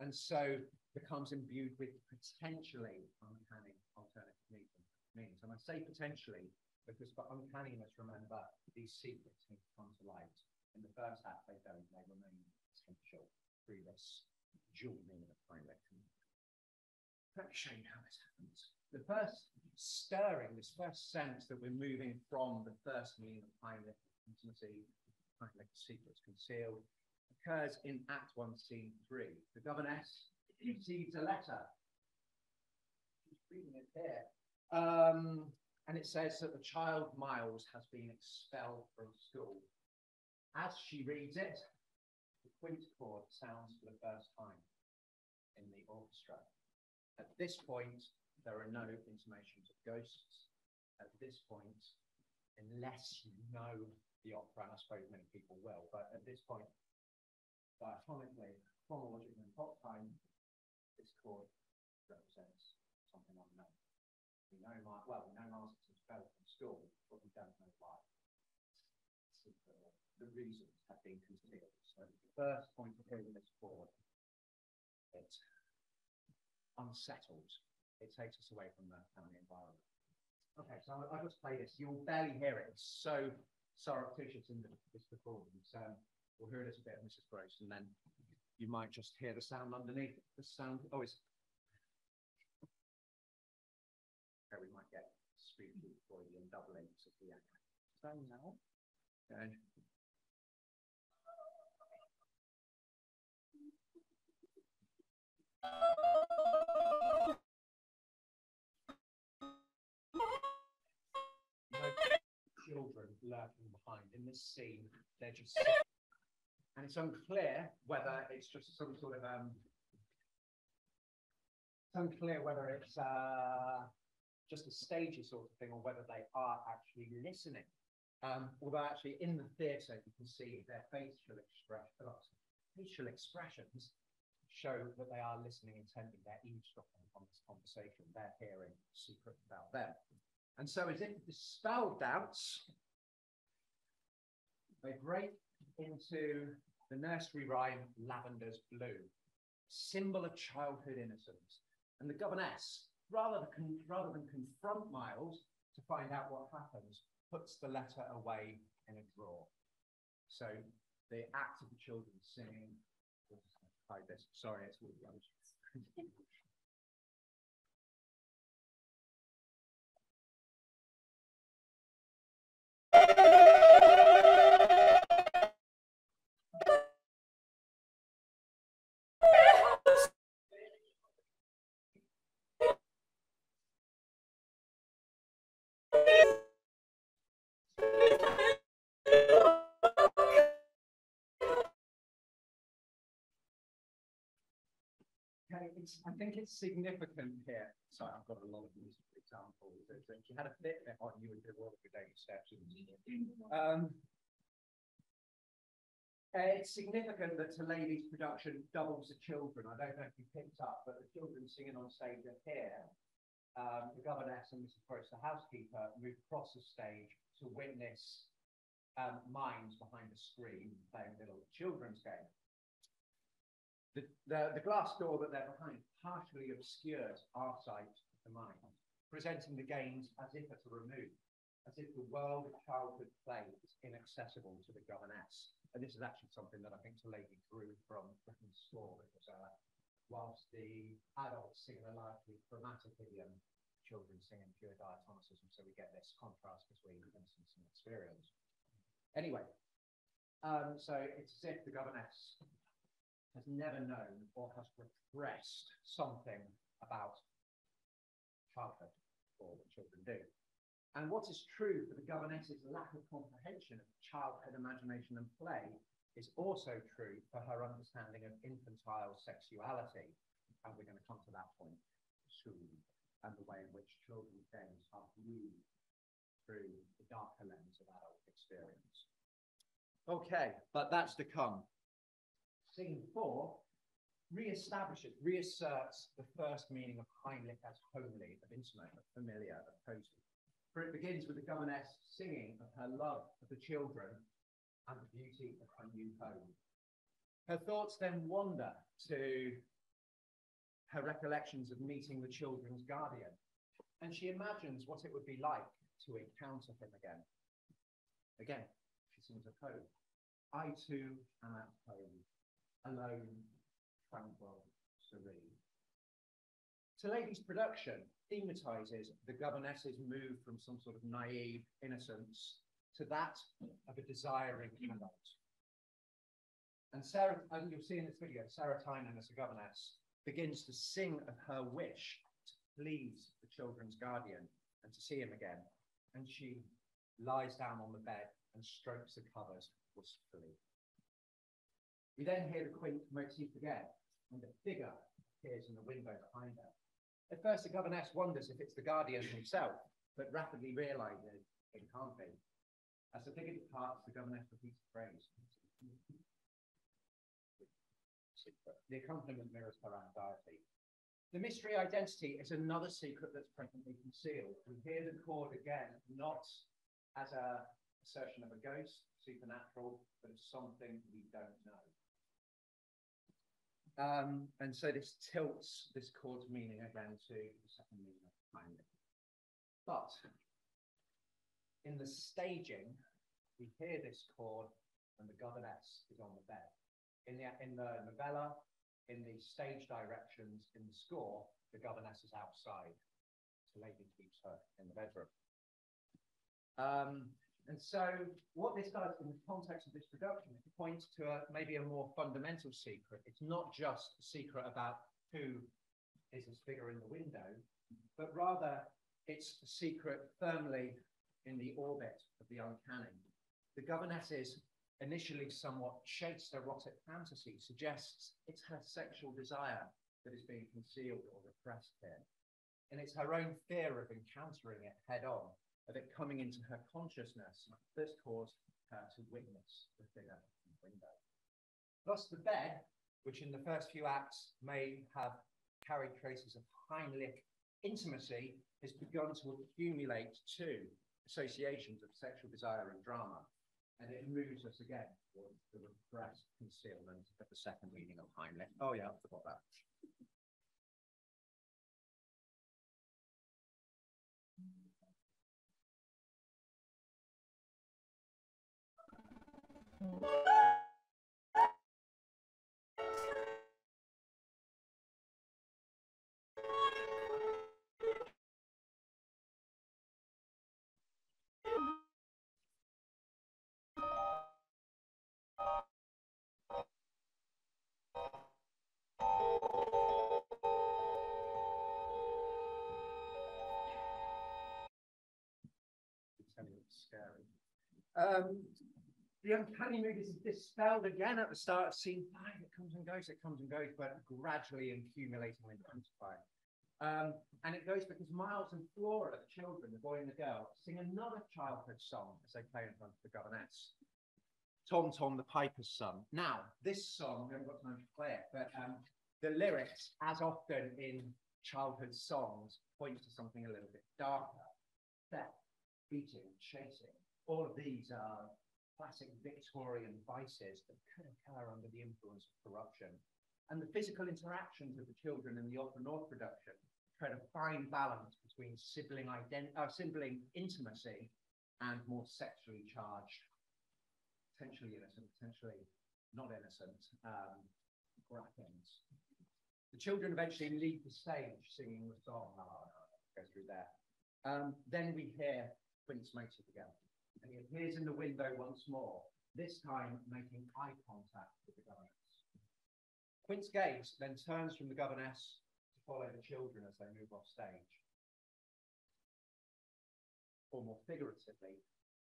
And so becomes imbued with potentially uncanny alternative meanings. And I say potentially because for uncanniness, remember, these secrets need to come to light. In the first act, they don't, they remain potential through this dual meaning of Heimlich. Let me show you how this happens. The first stirring, this first sense that we're moving from the first meaning of Heimlich intimacy, Heimlich secrets concealed, occurs in Act 1, Scene 3. The governess receives a letter. She's reading it here. Um, and it says that the child Miles has been expelled from school. As she reads it, the Quint chord sounds for the first time in the orchestra. At this point, there are no intimations of ghosts. At this point, unless you know the opera, and I suppose many people will, but at this point, diachronically, chronologically, in pop time, this chord represents something unknown. We know, my, well, we know Miles is expelled from school, but we don't know why. The reasons have been concealed. So the first point of hearing this chord, it's unsettled. It takes us away from the family environment. Okay, so I'll, just play this. You'll barely hear it. It's so surreptitious in this performance. We'll hear a little bit of Mrs. Grose, and then you might just hear the sound underneath. The sound, oh, it's. Okay, we might get spooky for you and doubling of the echo. So now. Okay. Children lurking behind in this scene. They're just. And it's unclear whether it's just some sort of um. It's unclear whether it's uh just a stagey sort of thing or whether they are actually listening. Um, although actually in the theatre you can see their facial expression, facial expressions show that they are listening intently. They're eavesdropping on this conversation. They're hearing secret about them. And so, as if to dispel doubts, they break into the nursery rhyme Lavender's Blue, symbol of childhood innocence. And the governess, rather than, rather than confront Miles to find out what happens, puts the letter away in a drawer. So the act of the children singing, sorry, it's all it's, I think it's significant here. Sorry, I've got a lot of musical examples. If you had a Fitbit on, you would do all of your daily steps. Um, it's significant that Talevi's production doubles the children. I don't know if you picked up, but the children singing on stage are here. Um, the governess and Mrs. Grose, the housekeeper, move across the stage to witness um, mimes behind the screen playing little children's game. The, the, the glass door that they're behind partially obscures our sight of the mind, presenting the games as if at a remove, as if the world of childhood play is inaccessible to the governess. And this is actually something that I think Talevi drew from Britten's because uh, whilst the adults sing a largely chromatic idiom, children sing in pure diatonicism, so we get this contrast between innocence and experience. Anyway, um, so it's as if the governess has never known or has repressed something about childhood or what children do. And what is true for the governess's lack of comprehension of childhood imagination and play is also true for her understanding of infantile sexuality. And we're going to come to that point soon, and the way in which children's games are viewed through the darker lens of adult experience. Okay, but that's to come. Scene four re-establishes, reasserts the first meaning of Heimlich as homely, of intimate, of familiar, of cozy. For it begins with the governess singing of her love of the children and the beauty of her new home. Her thoughts then wander to her recollections of meeting the children's guardian, and she imagines what it would be like to encounter him again. Again, she sings a poem. I too am at home, alone, tranquil, serene. Talevi's production thematizes the governess's move from some sort of naive innocence to that of a desiring adult. And Sarah, as you'll see in this video, Sarah Tynan as a governess begins to sing of her wish to please the children's guardian and to see him again. And she lies down on the bed and strokes the covers wistfully. We then hear the Quint motif again, and the figure appears in the window behind her. At first, the governess wonders if it's the guardian himself, but rapidly realizes it can't be. As the figure departs, the governess repeats the phrase. The accompaniment mirrors her anxiety. The mystery identity is another secret that's presently concealed. We hear the chord again, not as a assertion of a ghost, supernatural, but as something we don't know. Um, and so this tilts this chord's meaning again to the second meaning of Heimlich. But in the staging, we hear this chord and the governess is on the bed. In the, in the novella, in the stage directions, in the score, the governess is outside. The lady keeps her in the bedroom. Um, and so what this does in the context of this production, it points to a, maybe a more fundamental secret. It's not just a secret about who is this figure in the window, but rather it's a secret firmly in the orbit of the uncanny. The governess's initially somewhat chaste erotic fantasy suggests it's her sexual desire that is being concealed or repressed here. And it's her own fear of encountering it head on of it coming into her consciousness that's caused her to witness the figure in the window. Thus, the bed, which in the first few acts may have carried traces of Heimlich intimacy, has begun to accumulate to associations of sexual desire and drama. And it moves us again towards the repressed concealment of the second meaning of Heimlich. Oh, yeah, I forgot that. Um, the uncanny mood is dispelled again at the start of scene five. It comes and goes, it comes and goes, but gradually accumulating and intensifying. Um, and it goes because Miles and Flora, the children, the boy and the girl, sing another childhood song as they play in front of the governess. Tom Tom, the Piper's son. Now, this song, we haven't got time to play it, but um, the lyrics, as often in childhood songs, point to something a little bit darker. Theft, beating, chasing. All of these are classic Victorian vices that could occur under the influence of corruption. And the physical interactions of the children in the Opera North production try to find balance between sibling, uh, sibling intimacy and more sexually charged, potentially innocent, potentially not innocent um. The children eventually leave the stage singing the song. Oh, go through there. Um, then we hear Quint's makes again and he appears in the window once more, this time making eye contact with the governess. Quint's gaze then turns from the governess to follow the children as they move off stage. Or more figuratively,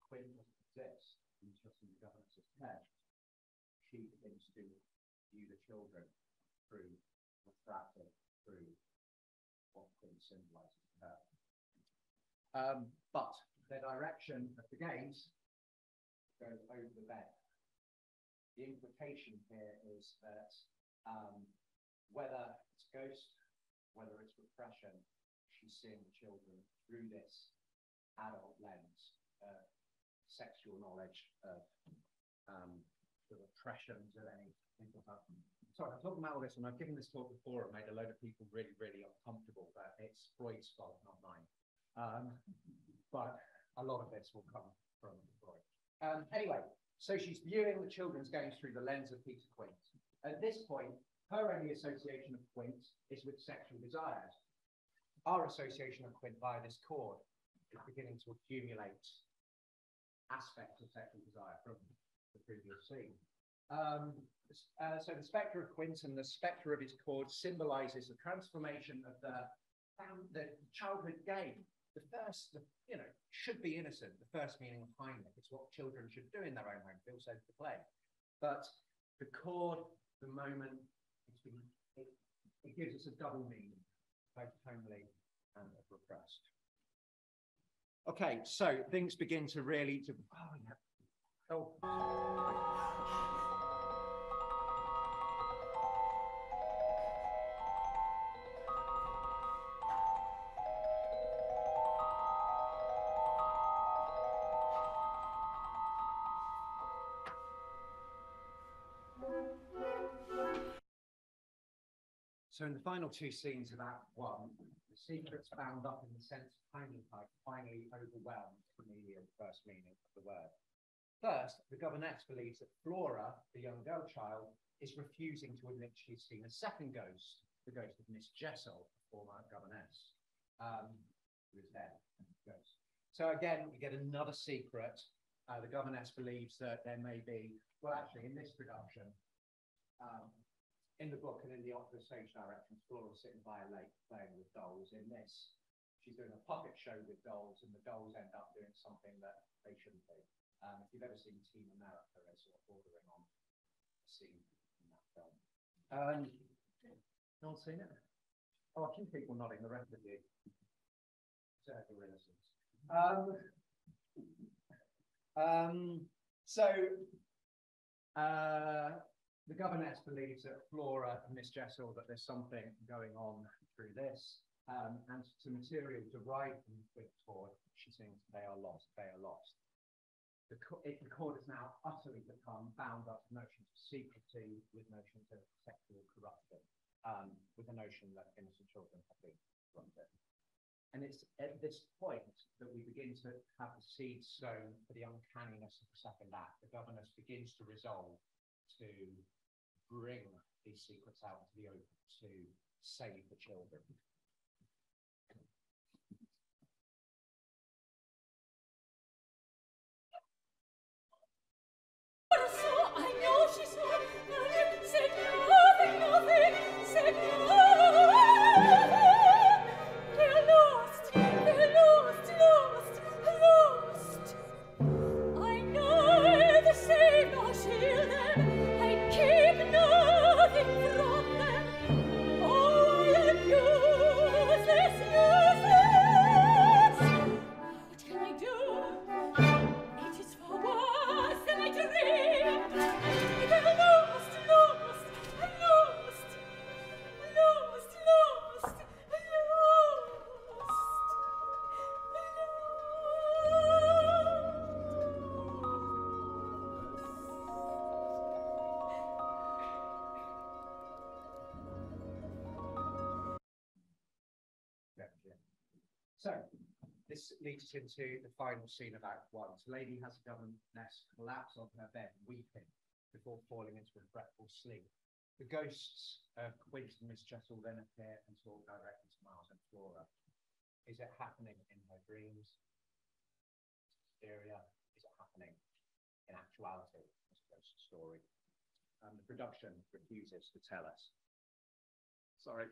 Quint doesn't exist in just in the governess's head. She begins to view the children through, refracted through what Quint symbolizes to her. Um, but the direction of the gaze goes over the bed. The implication here is that um, whether it's ghost, whether it's repression, she's seeing the children through this adult lens, uh, sexual knowledge of um, the repressions of any health. Sorry, I'm talking about all this, and I've given this talk before and made a load of people really, really uncomfortable, but it's Freud's fault, not mine. Um, but a lot of this will come from Freud. Um, anyway, so she's viewing the children's games through the lens of Peter Quint. At this point, her only association of Quint is with sexual desires. Our association of Quint via this chord is beginning to accumulate aspects of sexual desire from the previous scene. Um, uh, so the spectre of Quint and the spectre of his chord symbolizes the transformation of the, um, the childhood game the first, you know, should be innocent. The first meaning of Heimlich. It's what children should do in their own home, feel safe to play. But the chord, the moment, been, it, it gives us a double meaning, both homely and repressed. Okay, so things begin to really to oh yeah. Oh. So in the final two scenes of Act One, the secret's bound up in the sense of Heimlich finally Cornelia, the first meaning of the word. First, the governess believes that Flora, the young girl child, is refusing to admit she's seen a second ghost, the ghost of Miss Jessel, former governess, um, who is dead. Ghost. So again, we get another secret. Uh, the governess believes that there may be, well, actually, in this production, um, in the book and in the opera stage directions, Flora's sitting by a lake playing with dolls. In this, she's doing a puppet show with dolls, and the dolls end up doing something that they shouldn't be. Um, if you've ever seen Team America, they're sort of bordering on a scene in that film. Um, no one's seen it? Oh, a few people nodding, the rest of you. Your innocence. Um, um, so, uh, the governess believes that Flora and Miss Jessel, that there's something going on through this. Um, and to material derived from the chord, she thinks they are lost, they are lost the, it, the court has now utterly become bound up to notions of secrecy with notions of sexual corruption, um, with the notion that innocent children have been corrupted. And it's at this point that we begin to have the seed sown for the uncanniness of the second act. The governess begins to resolve to bring these secrets out to the open to save the children. Leads us into the final scene of Act One. So Lady has a governess collapse on her bed, weeping, before falling into a fretful sleep. The ghosts of Quint and Miss Jessel then appear and talk directly to Miles and Flora. Is it happening in her dreams? Hysteria? Is it happening in actuality? It's a ghost story. Um, the production refuses to tell us. Sorry.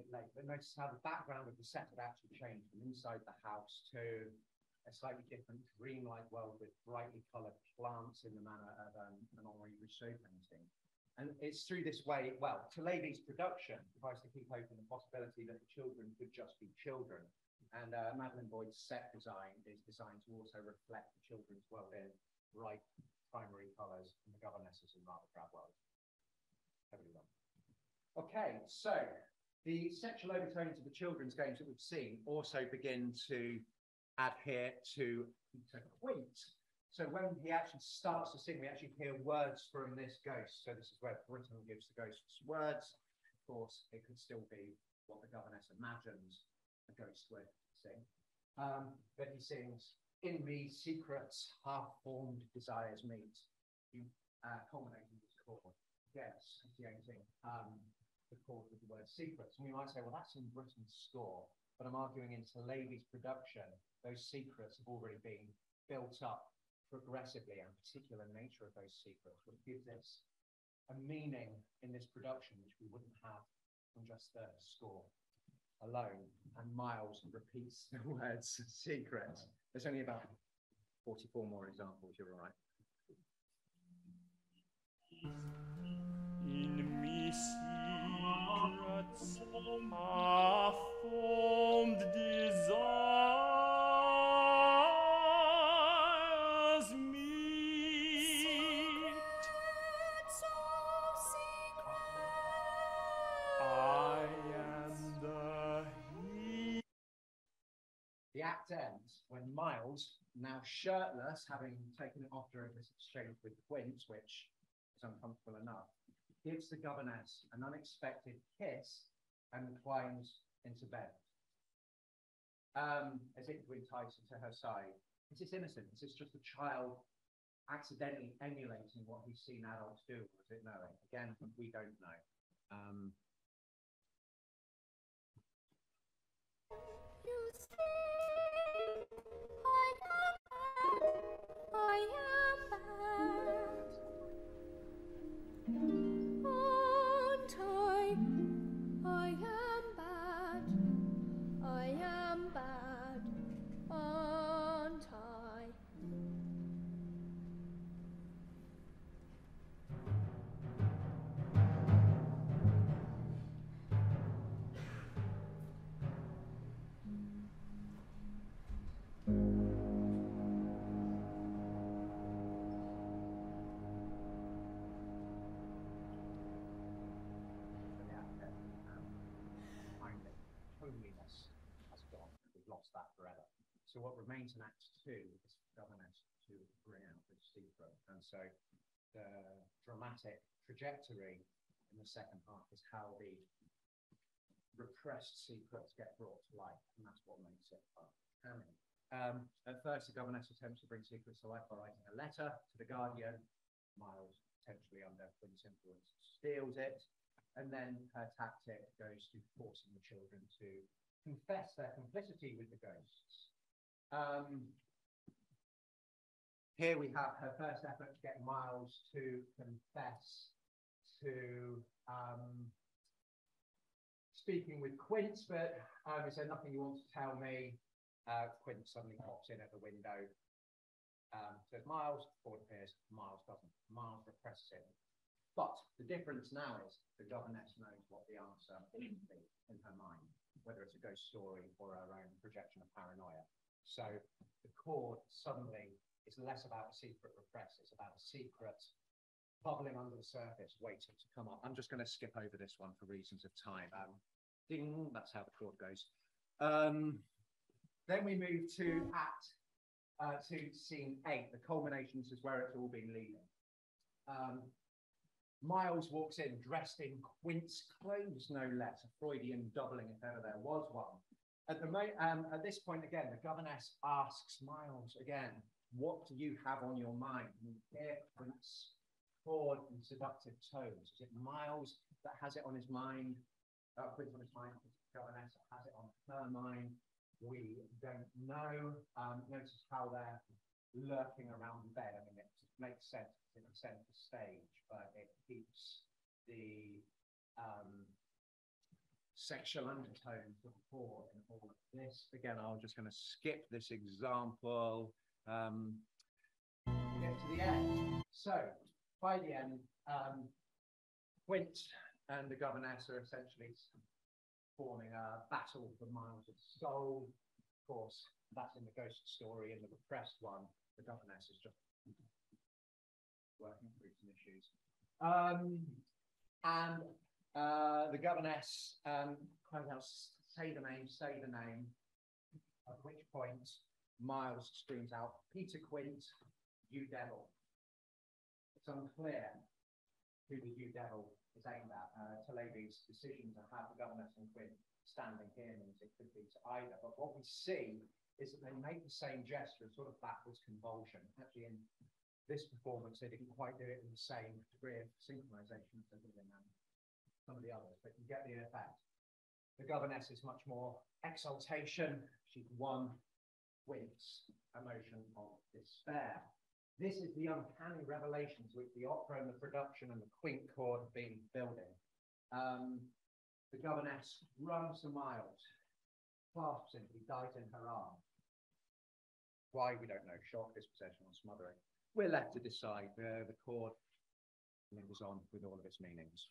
Bit late, but notice how the background of the set had actually changed from inside the house to a slightly different dreamlike world with brightly coloured plants in the manner of um, an Henri Rousseau painting. And it's through this way, well, Talevi's production tries to keep open the possibility that the children could just be children. And uh, Madeleine Boyd's set design is designed to also reflect the children's world in bright primary colours and the governesses in rather drab world. Okay, so the sexual overtones of the children's games that we've seen also begin to adhere to Peter Quint. So when he actually starts to sing, we actually hear words from this ghost. So this is where Britten gives the ghost words. Of course, it could still be what the governess imagines a ghost would sing. Um, but he sings, in me secrets half-formed desires meet. You uh, this chord. Yes, that's the only thing. Um, the chord with the word secrets. And we might say, well, that's in Britten's score, but I'm arguing in Talevi's production, those secrets have already been built up progressively, and particular nature of those secrets, which gives us a meaning in this production which we wouldn't have from just the score alone. And Miles repeats the [laughs] words secret. There's only about 44 more examples, you're right. In me the he. The act ends when Miles, now shirtless, having taken it off during this exchange with Quint, which is uncomfortable enough, gives the governess an unexpected kiss and climbs into bed. Um, as if to entice her to her side. Is this innocent? Is this just a child accidentally emulating what he's seen adults do, is it knowing? Again, we don't know. Um, You I am I am Act Two is the governess to bring out this secret. And so the dramatic trajectory in the second half is how the repressed secrets get brought to light, and that's what makes it fun. Canon. Um, at first, the governess attempts to bring secrets to light by writing a letter to the Guardian. Miles, potentially under Quint's influence, steals it, and then her tactic goes to forcing the children to confess their complicity with the ghosts. Um, here we have her first effort to get Miles to confess to um, speaking with Quince, but um, he said nothing you want to tell me. Uh, Quint suddenly pops in at the window, um, says Miles, Ford appears, Miles doesn't. Miles represses it. But the difference now is the governess knows what the answer is in her mind, whether it's a ghost story or her own projection of paranoia. So the chord suddenly is less about a secret repressed, it's about a secret bubbling under the surface, waiting to come up. I'm just going to skip over this one for reasons of time. Um, ding, that's how the chord goes. Um, then we move to act uh, to scene eight. The culmination this is where it's all been leading. Um, Miles walks in dressed in Quint's clothes, no less, a Freudian doubling if ever there was one. At the um, at this point, again, the governess asks Miles again, "What do you have on your mind?" And Quint's chord and seductive tones. Is it Miles that has it on his mind? Uh, Quint's on his mind. Governess has it on her mind. We don't know. Um, notice how they're lurking around the bed. I mean, it makes sense in the center stage, but it keeps the um, sexual undertones of in all of this. Again, I'm just going to skip this example. Um, get to the end. So, by the end, um, Quint and the governess are essentially forming a battle for Miles' of soul. Of course, that's in the ghost story. In the repressed one, the governess is just working through some issues. Um, and uh, the governess um, cries out, say the name, say the name. At which point, Miles screams out, Peter Quint, you devil. It's unclear who the you devil is aimed at. Uh, Talevi's decision to have the governess and Quint standing here means it could be to either. But what we see is that they make the same gesture, sort of backwards convulsion. Actually, in this performance, they didn't quite do it in the same degree of synchronization as they did in um, some of the others, but you get the effect. The governess is much more exaltation. She's won Quint's emotion of despair. This is the uncanny revelations which the opera and the production and the Quint chord have been building. Um, the governess runs to Miles, clasps him, he dies in her arms. Why, we don't know. Shock, dispossession, or smothering. We're left to decide. Uh, the chord lingers on with all of its meanings.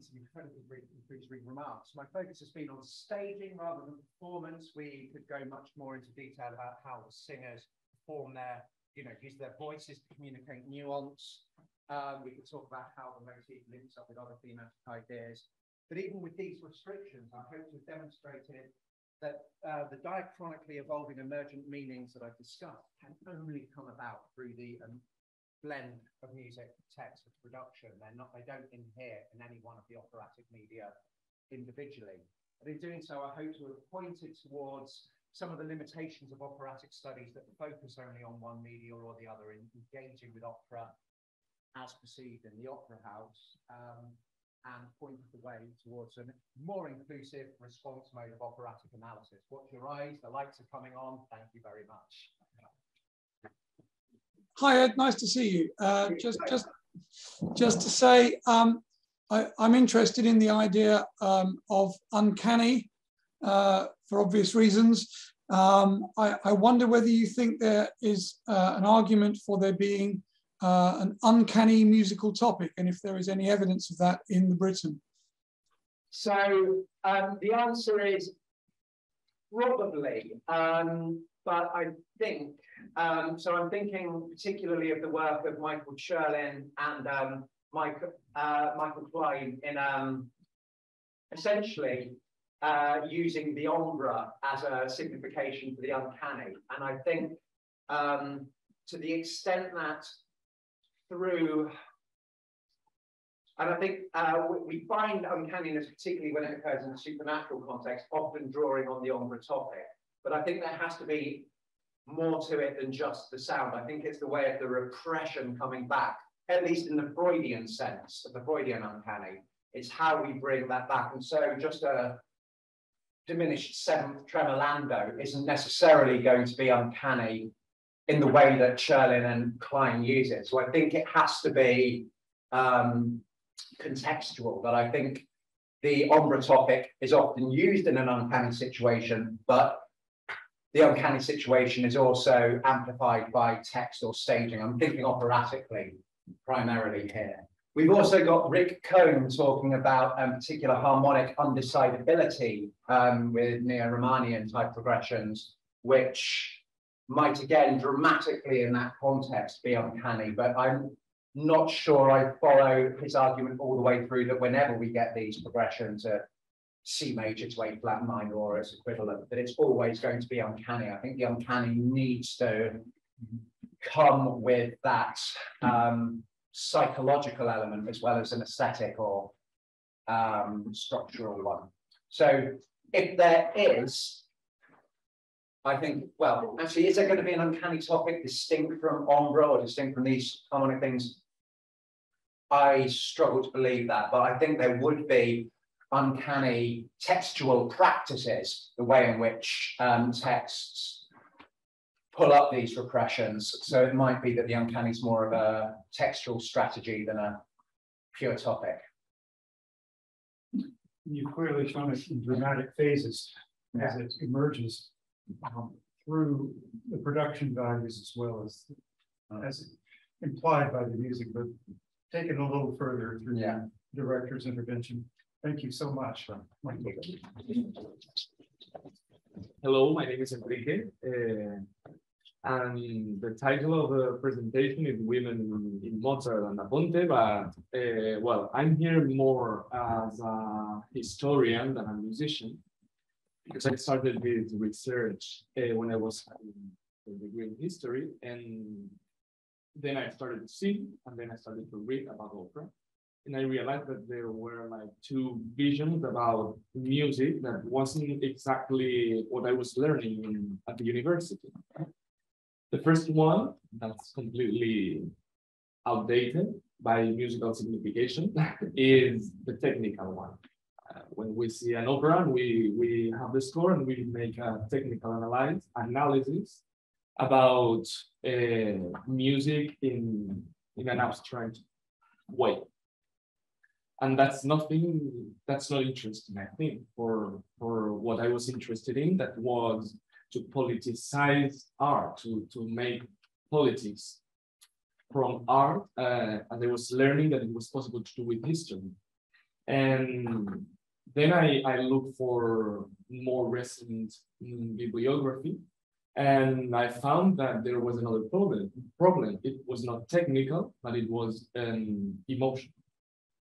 Thanks, incredibly brief remarks. My focus has been on staging rather than performance. We could go much more into detail about how the singers perform their, you know, use their voices to communicate nuance. Um, we could talk about how the motif links up with other thematic ideas. But even with these restrictions, I hope to have demonstrated that uh, the diachronically evolving emergent meanings that I've discussed can only come about through the um, blend of music, text, and production. They're not, they don't inhere in any one of the operatic media individually. But in doing so, I hope to have pointed towards some of the limitations of operatic studies that focus only on one media or the other in engaging with opera as perceived in the opera house um, and pointed the way towards a more inclusive response mode of operatic analysis. Watch your eyes, the lights are coming on. Thank you very much. Hi Ed, nice to see you. Uh, just, just, just to say, um, I, I'm interested in the idea um, of uncanny uh, for obvious reasons. Um, I, I wonder whether you think there is uh, an argument for there being uh, an uncanny musical topic, and if there is any evidence of that in the Britten. So um, the answer is probably, um, but I think, um, so I'm thinking particularly of the work of Michael Cherlin and um, Michael, uh, Michael Klein in um, essentially uh, using the ombra as a signification for the uncanny. And I think um, to the extent that through and I think uh, we, find uncanniness, particularly when it occurs in a supernatural context, often drawing on the ombra topic. But I think there has to be more to it than just the sound. I think it's the way of the repression coming back, at least in the Freudian sense, the Freudian uncanny. It's how we bring that back. And so just a diminished seventh tremolando isn't necessarily going to be uncanny in the way that Cherlin and Klein use it. So I think it has to be um, contextual, that I think the ombra topic is often used in an uncanny situation, but the uncanny situation is also amplified by text or staging. I'm thinking operatically primarily here. We've also got Rick Cohn talking about um, particular harmonic undecidability um, with neo-Riemannian type progressions, which might again dramatically in that context be uncanny, but I'm not sure I follow his argument all the way through that whenever we get these progressions at C major to A flat minor or its equivalent, that it's always going to be uncanny. I think the uncanny needs to come with that um, psychological element as well as an aesthetic or um, structural one. So if there is, I think, well, actually, is there going to be an uncanny topic distinct from ombra or distinct from these harmonic things? I struggle to believe that, but I think there would be uncanny textual practices, the way in which um, texts pull up these repressions. So it might be that the uncanny is more of a textual strategy than a pure topic. You've clearly shown it in dramatic phases as it emerges um, through the production values as well as as implied by the music, but taken a little further through Yeah. the director's intervention. Thank you so much. Hello, my name is Enrique. uh, and the title of the presentation is Women in Mozart and Da Ponte, but uh, well, I'm here more as a historian than a musician because I started with research uh, when I was having a degree in history and then I started to sing and then I started to read about opera and I realized that there were like two visions about music that wasn't exactly what I was learning in, at the university. The first one that's completely outdated by musical signification [laughs] is the technical one. Uh, when we see an opera, we, we have the score and we make a technical analyze, analysis about uh, music in, in an abstract way. And that's nothing, that's not interesting, I think, for, for what I was interested in, that was to politicize art, to, to make politics from art, uh, and I was learning that it was possible to do with history. And then I, I looked for more recent bibliography, and I found that there was another problem. Problem. It was not technical, but it was um, emotional.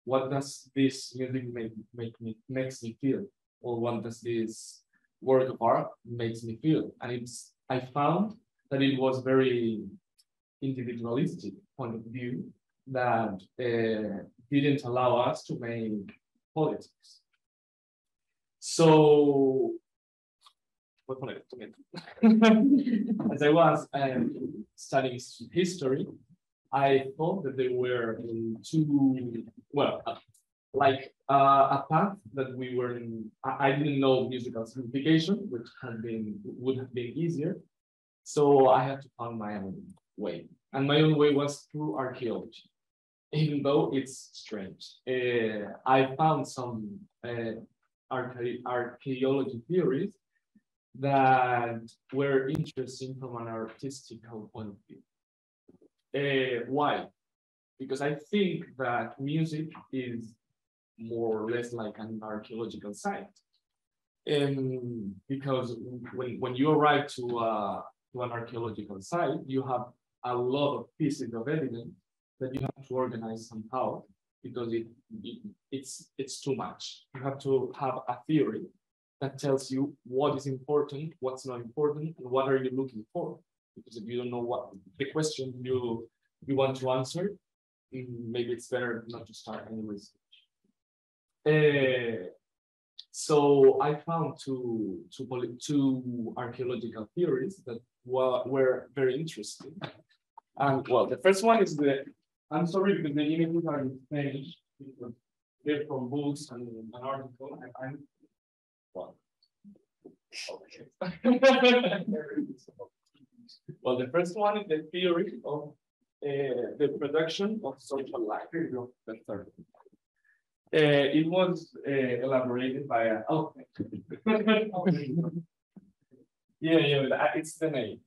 What does this music make make me makes me feel, or what does this work of art makes me feel? And it's I found that it was very individualistic point of view that uh, didn't allow us to make politics. So, [laughs] As I was um, studying history, I thought that they were two, well, like uh, a path that we were in. I, I didn't know musical signification, which had been would have been easier. So I had to find my own way. And my own way was through archaeology, even though it's strange. Uh, I found some uh, archae archaeology theories that were interesting from an artistical point of view. Uh, why? Because I think that music is more or less like an archaeological site. And because when, when you arrive to, uh, to an archaeological site, you have a lot of pieces of evidence that you have to organize somehow because it, it, it's it's too much. You have to have a theory that tells you what is important, what's not important, and what are you looking for. Because if you don't know what the question you you want to answer, mm, maybe it's better not to start any research. Uh, so I found two, archaeological theories that were, were very interesting. And well, the first one is the, I'm sorry because the images are in Spanish, they're from books and an article, and I'm, well, okay. [laughs] well, the first one is the theory of uh, the production of social life. The third. Uh, it was uh, elaborated by a, oh, [laughs] yeah, yeah, it's the name.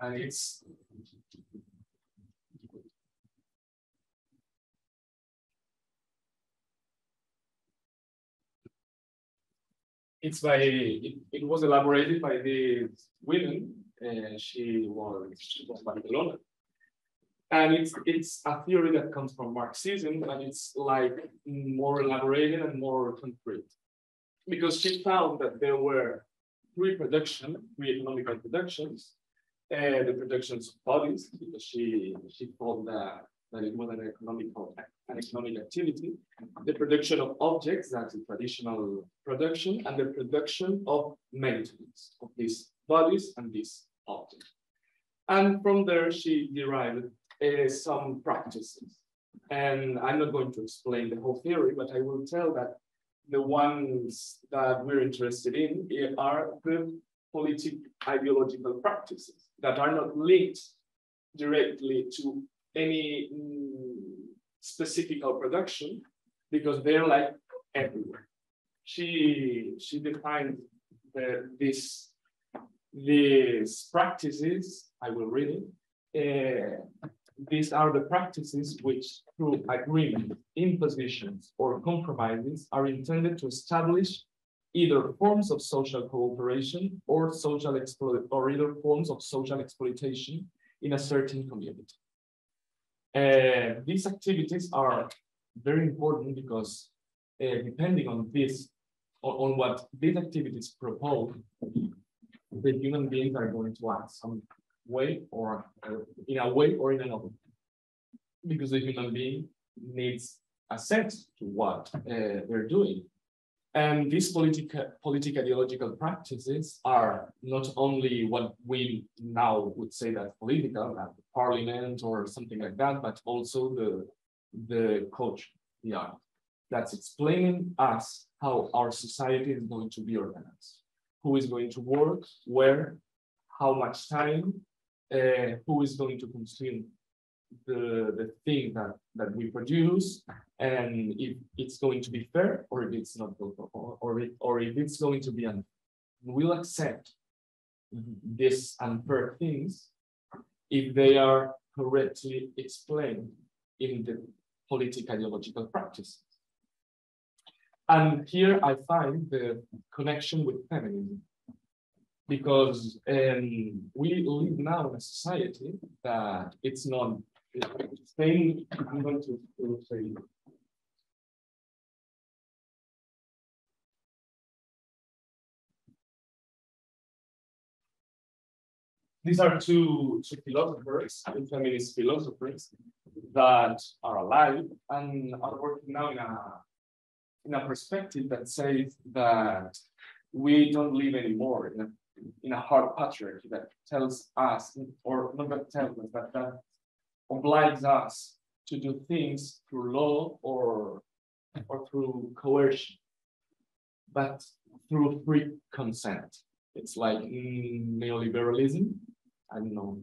And it's it's by it, it was elaborated by the women and she was she was Barcelona. And it's it's a theory that comes from Marxism and it's like more elaborated and more concrete. Because she found that there were three production, economical productions uh, the productions of bodies because she she thought that that it was an economical an economic activity, the production of objects, that's the traditional production, and the production of maintenance of these bodies and these objects. And from there, she derived uh, some practices. And I'm not going to explain the whole theory, but I will tell that the ones that we're interested in are the politic ideological practices that are not linked directly to any mm, specific production because they're like everywhere. She she defined the, this these practices. I will read it. Uh, these are the practices which, through agreement, impositions, or compromises, are intended to establish either forms of social cooperation or social or either forms of social exploitation in a certain community. Uh, these activities are very important because uh, depending on this, on, on, what these activities propose, the human beings are going to act some way or uh, in a way or in another. Because the human being needs assent to what uh, they're doing. And these political, political ideological practices are not only what we now would say that political, like parliament or something like that, but also the, the culture, the art. That's explaining us how our society is going to be organized. Who is going to work, where, how much time, uh, who is going to consume the, the thing that, that we produce, and if it's going to be fair or if it's not, or, or, if, or if it's going to be unfair. We'll accept these unfair things if they are correctly explained in the political ideological practices. And here I find the connection with feminism. Because um, we live now in a society that it's not These are two, two philosophers, two feminist philosophers that are alive and are working now in a in a perspective that says that we don't live anymore in a, in a hard patriarchy that tells us, or not that tells us, but that obliges us to do things through law or, or through coercion, but through free consent. It's like mm, neoliberalism. I don't know,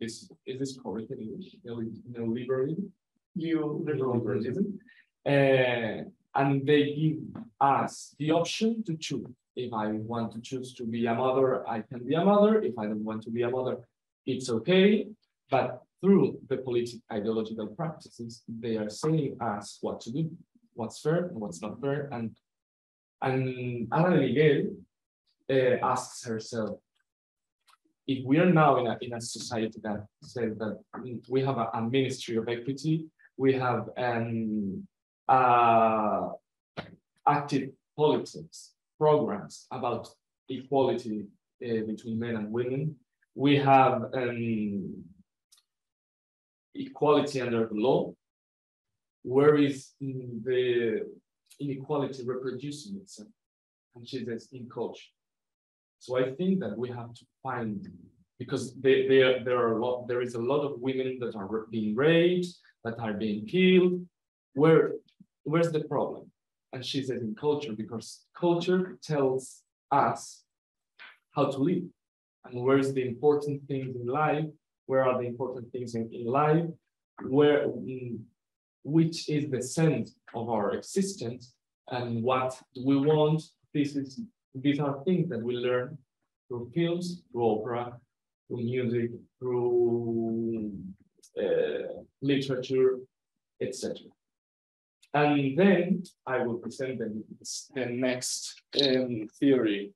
is, is this correct in English? Neoliberalism? Neoliberalism. Uh, and they give us the option to choose. If I want to choose to be a mother, I can be a mother. If I don't want to be a mother, it's okay. But through the political ideological practices, they are saying us what to do, what's fair and what's not fair. And and Ana Miguel uh, asks herself, if we are now in a, in a society that says that we have a, a ministry of equity, we have an uh, active politics programs about equality uh, between men and women. We have um, equality under the law. Where is the inequality reproducing itself? And she says in culture. So I think that we have to find because they, they are, there are a lot, there is a lot of women that are being raped, that are being killed. Where where's the problem? And she said in culture, because culture tells us how to live and where's the important things in life, where are the important things in, in life, where which is the sense of our existence and what do we want. This is these are things that we learn through films, through opera, through music, through uh, literature, etc. And then I will present the, the next um, theory.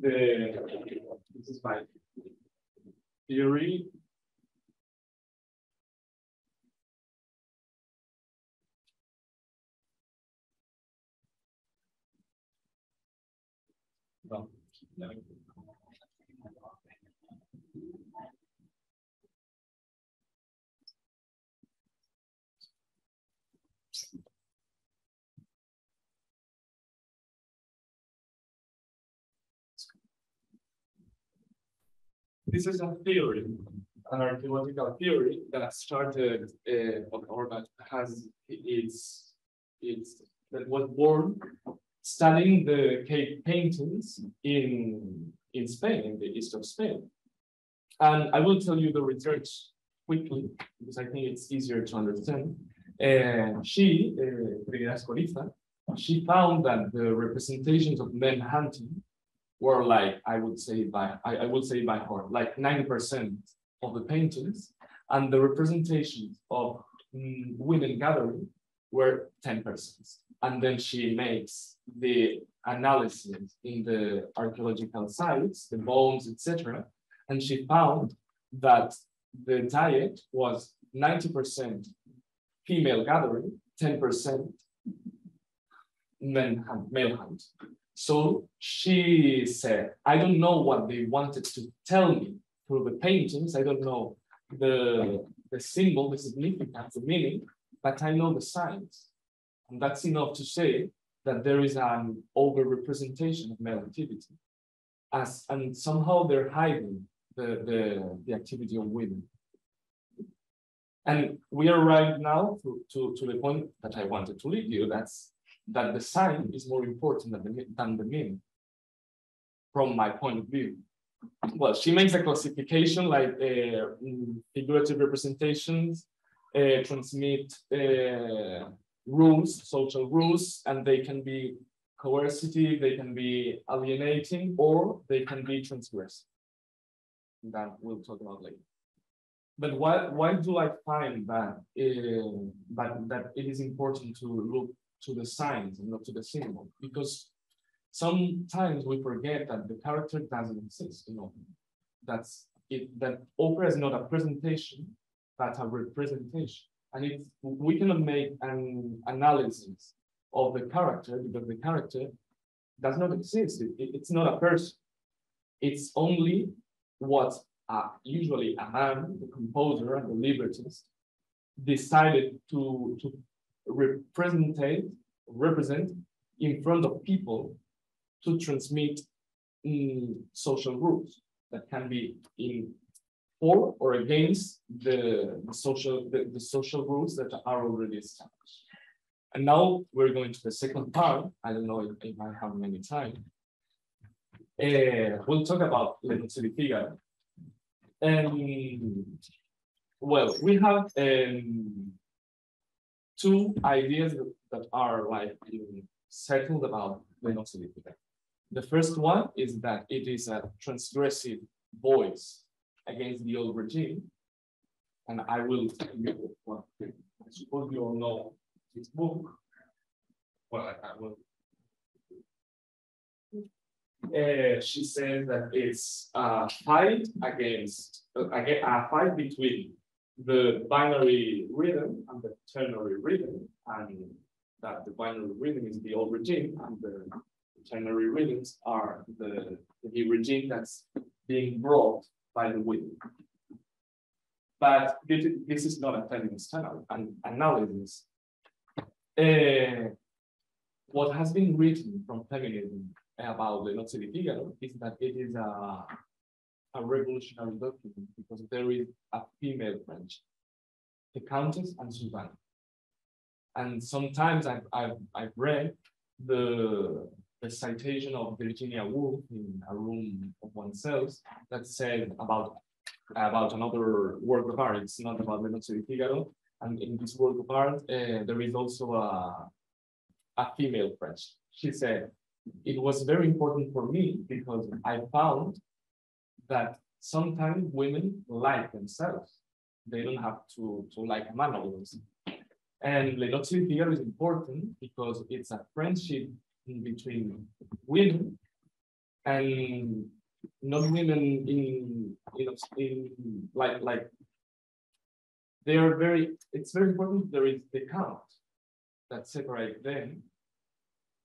The, this is my theory. Well. This is a theory, an archaeological theory that started uh, or that has its its that was born studying the cave paintings in in Spain, in the east of Spain. And I will tell you the research quickly because I think it's easier to understand. And she, uh, she found that the representations of men hunting were like, I would say by, I, I would say by heart, like 90% of the paintings and the representations of mm, women gathering were 10%. And then she makes the analysis in the archaeological sites, the bones, etc. And she found that the diet was 90% female gathering, 10% men hunt, male hunt. So she said, I don't know what they wanted to tell me through the paintings. I don't know the, the symbol, the significance, the meaning, but I know the signs. And that's enough to say that there is an overrepresentation of male activity. As, and somehow they're hiding the, the, the activity of women. And we are right now to, to, to the point that I wanted to lead you, that's that the sign is more important than the, than the meaning, from my point of view. Well, she makes a classification like uh, mm, figurative representations uh, transmit uh, rules, social rules, and they can be coercive, they can be alienating, or they can be transgressive. That we'll talk about later. But why, why do I find that, uh, that, that it is important to look to the signs and not to the symbol? Because sometimes we forget that the character doesn't exist, you know. That's it, that opera is not a presentation, but a representation. And it's, we cannot make an analysis of the character because the character does not exist. It, it- it's not a person. It's only what uh, usually a man, the composer and the librettist, decided to, to representate, represent in front of people to transmit mm, social rules that can be in for or against the, the social the, the social rules that are already established. And now we're going to the second part. I don't know if, if I have many time. Uh, we'll talk about di Figaro. And well, we have um, two ideas that, are like settled about Nozze di The first one is that it is a transgressive voice against the old regime. And I will tell you what I suppose you all know this book. Well, I, I will. Uh, she says that it's a fight against uh, a fight between the binary rhythm and the ternary rhythm, and that the binary rhythm is the old regime, and the ternary rhythms are the, the new regime that's being brought by the wind. But this, is not a feminist anal- an analysis. Uh, what has been written from feminism about the Nozze di Figaro is that it is a, a revolutionary document because there is a female French, the Countess and Susanna. And sometimes I've, I've, I've read the, the citation of Virginia Woolf in A Room of Oneself that said about, about another work of art. It's not about the Nozze di Figaro. And in this work of art, uh, there is also a, a female French. She said, it was very important for me because I found that sometimes women like themselves. They don't have to, to like man always. And Le Nozze di is important because it's a friendship between women and not women in, in, in like, like, they are very, it's very important, there is the count that separate them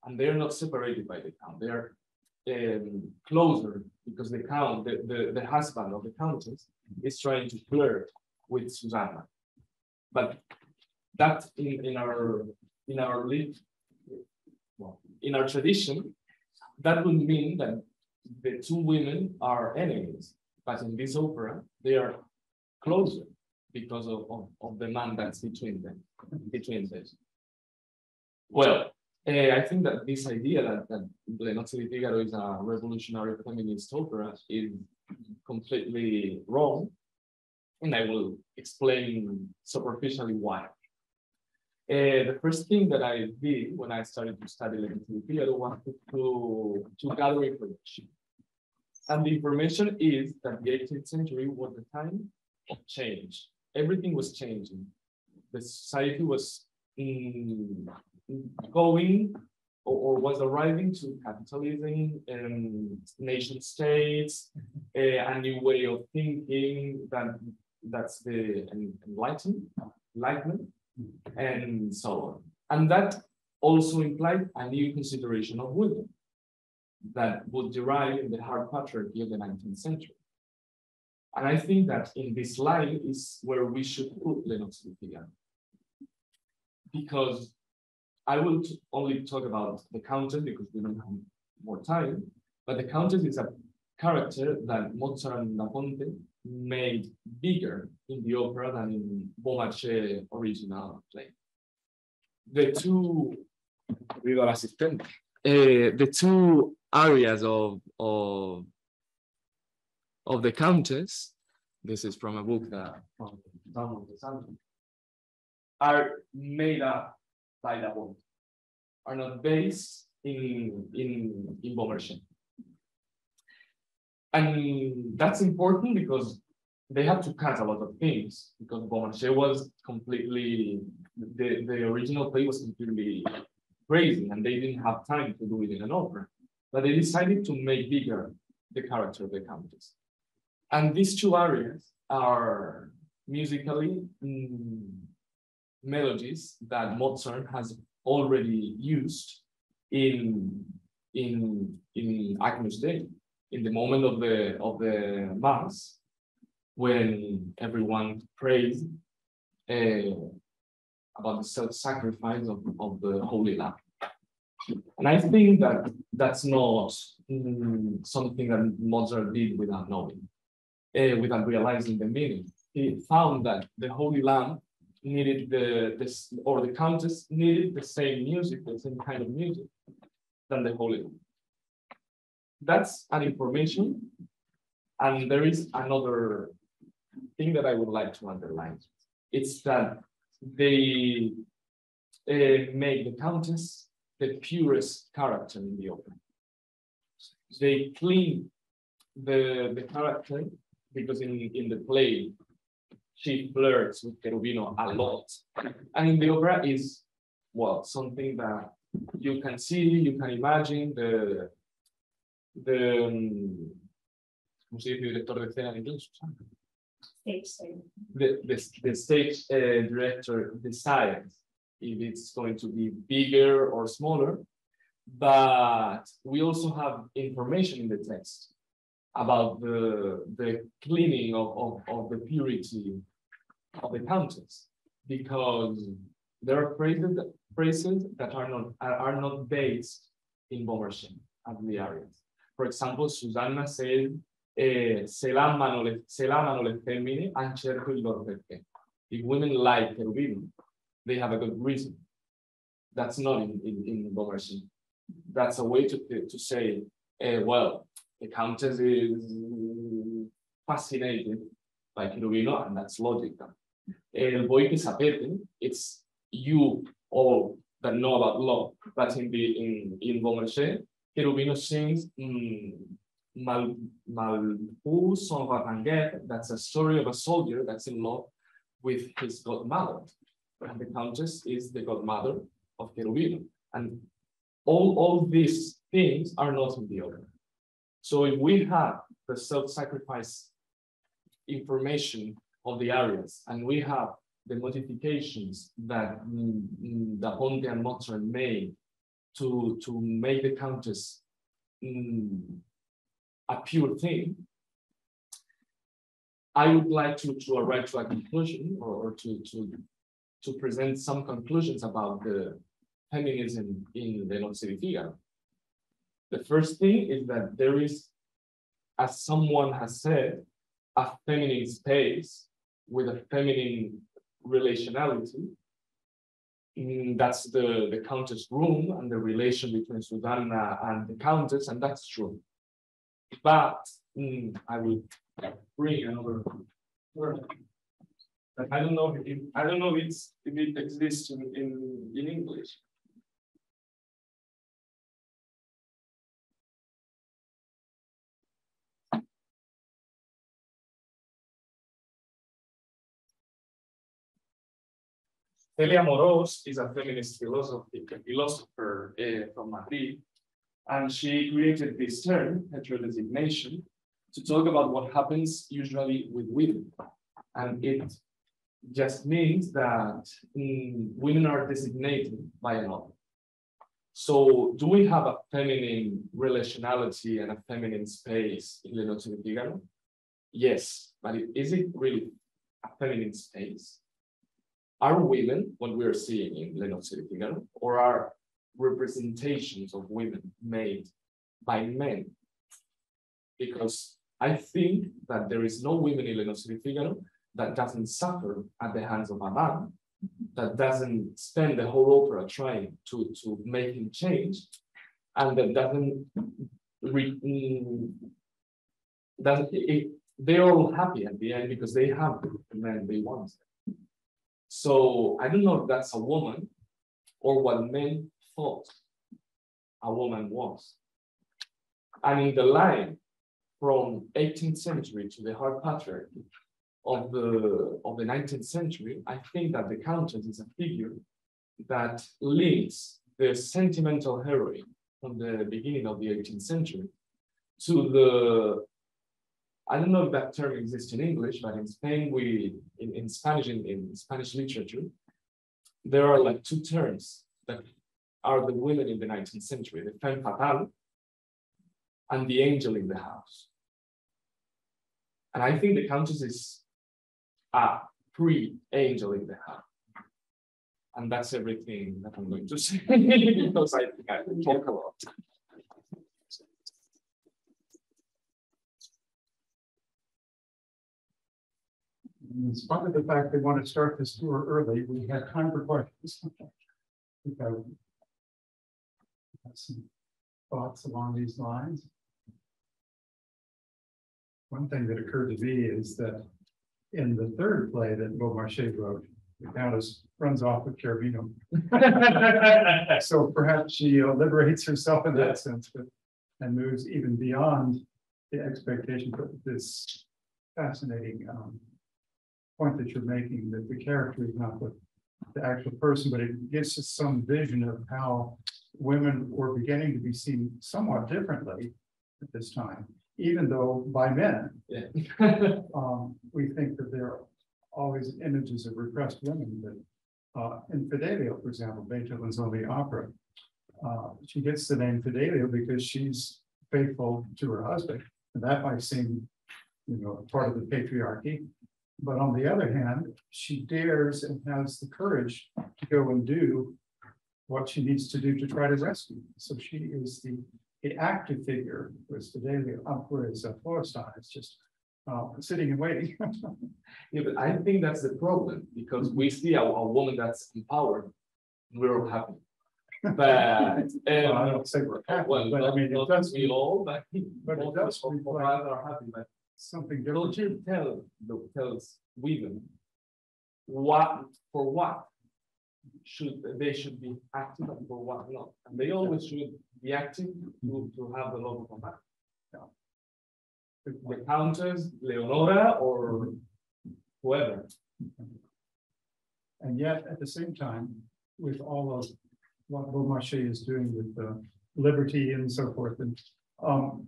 and they're not separated by the count. They are um, closer because the count, the, the, the husband of the countess is trying to flirt with Susanna. But that in, in our in our well, in our tradition, that would mean that the two women are enemies. But in this opera, they are closer because of, of, of the man that's between them, between them. Well, I think that this idea that, that Le Nozze di Figaro is a revolutionary feminist opera is completely wrong. And I will explain superficially why. Uh, the first thing that I did when I started to study Le Nozze di Figaro was to, to gather information. And the information is that the 18th century was the time of change. Everything was changing. The society was mm, going or, or was arriving to capitalism and nation states, a, a new way of thinking that that's the en- enlightenment, enlightenment, and so on. And that also implied a new consideration of women that would derive in the hard patriarchy of the 19th century. And I think that in this line is where we should put Le Nozze di Figaro. because I will only talk about the Countess because we don't have more time, but the Countess is a character that Mozart and Da Ponte made bigger in the opera than in Beaumarchais original play. The two, Ruido al asistente. Eh, the two arias of, of, of the Countess, this is from a book that from are made up Ponte, are not based in, in, in Beaumarchais. And that's important because they had to cut a lot of things because Beaumarchais was completely, the, the original play was completely crazy and they didn't have time to do it in an opera. But they decided to make bigger the character of the Countess. And these two arias are musically mm, melodies that Mozart has already used in, in, in Agnus Dei in the moment of the of the mass when everyone prays uh, about the self-sacrifice of, of the holy lamb and i think that that's not mm, something that mozart did without knowing uh, without realizing the meaning. He found that the holy lamb needed the this or the countess needed the same music the same kind of music than the holy lamb that's an information. And there is another thing that I would like to underline. It's that they uh, make the Countess the purest character in the opera. They clean the, the character because in, in the play, she flirts with Cherubino a lot. And in the opera is, well, something that you can see, you can imagine the the, um, ¿cómo se dice director de escena en inglés? The, the, the stage uh, director decides if it's going to be bigger or smaller, but we also have information in the text about the, the cleaning of, of, of the purity of the countess, because there are phrases, phrases that are not, are, not based in Beaumarchais at the arias. For example, Susanna said, eh, se l'amano le, le femmine, certo il loro perché. If women like Cherubino, they have a good reason. That's not in, in, in. That's a way to, to say, eh, well, the Countess is fascinated by Cherubino, and that's logical. El Voi che sapete, it's you all that know about love, but in the in, in Beaumarchais, Cherubino sings mm, Mal, Malheur sans Varanguet. That's a story of a soldier that's in love with his godmother. And the countess is the godmother of Cherubino. And all, all these things are not in the order. So if we have the self-sacrifice information of the arias and we have the modifications that mm, mm, Da Ponte and Mozart made to, to make the countess mm, a pure thing, I would like to, to arrive to a conclusion or, or to, to, to present some conclusions about the feminism in the di Figaro. The first thing is that there is, as someone has said, a feminine space with a feminine relationality Mm, that's the, the countess room and the relation between Susanna and the countess, and that's true. But mm, I will bring another. I don't know if I don't know if it exists in, in, in English. Celia Amorós is a feminist philosopher uh, from Madrid, and she created this term, heterodesignation, to talk about what happens usually with women. And it just means that mm, women are designated by another. So do we have a feminine relationality and a feminine space in Le Nozze di Figaro? Yes, but is it really a feminine space? Are women what we are seeing in Le Nozze di Figaro, or are representations of women made by men? Because I think that there is no women in Le Nozze di Figaro that doesn't suffer at the hands of a man, that doesn't spend the whole opera trying to, to make him change, and that doesn't re, mm, that it, they're all happy at the end because they have the man they want. So I don't know if that's a woman or what men thought a woman was. And in the line from 18th century to the hard patriarchy of the of the 19th century, I think that the Countess is a figure that links the sentimental heroine from the beginning of the 18th century to the I don't know if that term exists in English, but in Spain, we in, in Spanish, in, in Spanish literature, there are like two terms that are the women in the 19th century, the femme fatale and the angel in the house. And I think the Countess is a pre-angel in the house. And that's everything that I'm going to say [laughs] because I think I talk a lot. In spite of the fact they want to start this tour early, we have time for questions. I have some thoughts along these lines. One thing that occurred to me is that in the third play that Beaumarchais wrote, the Countess runs off with Cherubino. [laughs] So perhaps she uh, liberates herself in that sense, but and moves even beyond the expectation for this fascinating um, point that you're making, that the character is not the, the actual person, but it gives us some vision of how women were beginning to be seen somewhat differently at this time, even though by men, Yeah. [laughs] um, we think that there are always images of repressed women, but uh, in Fidelio, for example, Beethoven's only opera, uh, she gets the name Fidelio because she's faithful to her husband, and that might seem, you know, part of the patriarchy. But on the other hand, she dares and has the courage to go and do what she needs to do to try to rescue. So she is the, the active figure, whereas Fidelio, uh, whereas uh, Florestan is just uh, sitting and waiting. [laughs] Yeah, but I think that's the problem because we see a, a woman that's empowered, we're all happy. But [laughs] Well, I um, don't say we're happy, well, but I mean, it does we all, but but it most does of- of reflect- are happy. But something different. culture tell the- tells women what for what should they should be active and for what not, and they always should be active to, to have the love of a man. The Countess, Leonora, or whoever. And yet, at the same time, with all of what Beaumarchais is doing with the liberty and so forth, and um.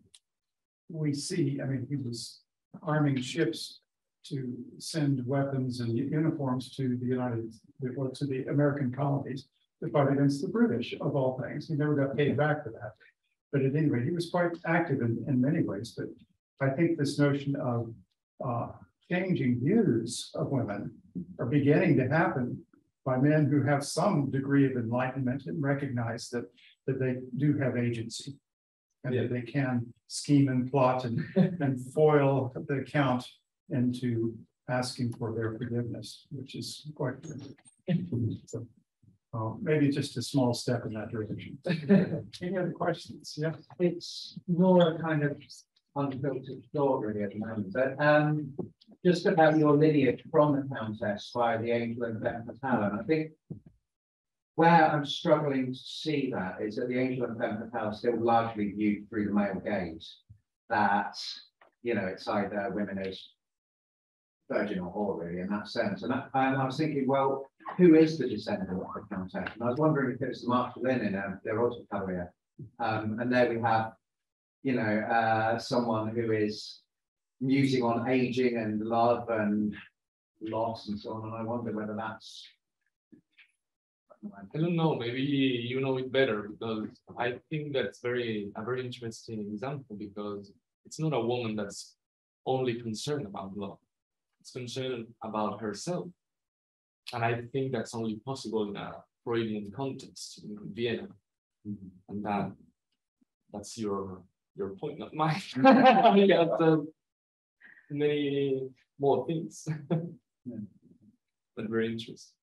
We see, I mean, he was arming ships to send weapons and uniforms to the United, or to the American colonies. To fight against the British of all things. He never got paid back for that. But at any rate, he was quite active in, in many ways, but I think this notion of uh, changing views of women are beginning to happen by men who have some degree of enlightenment and recognize that, that they do have agency. And that they can scheme and plot and, and foil the count into asking for their forgiveness, which is quite. So, uh, maybe just a small step in that direction. [laughs] Any other questions? Yeah. It's more a kind of unfiltered thought really at the moment, but um, just about your lineage from the Countess via the Angel and Fatale, and I think where I'm struggling to see that is that the Angel and Femme Fatale is still largely viewed through the male gaze. That, you know, it's either women as virgin or whore really in that sense. And I, and I was thinking, well, who is the descendant of the Countess? And I was wondering if it was the Marschallin in um, their auto career. Um, and there we have you know, uh, someone who is musing on aging and love and loss and so on. And I wonder whether that's. I don't know. Maybe you know it better because I think that's very a very interesting example because it's not a woman that's only concerned about love. It's concerned about herself, and I think that's only possible in a Freudian context in Vienna, mm -hmm. and that that's your your point, not mine. [laughs] [laughs] you have to, many more things, [laughs] yeah. but very interesting.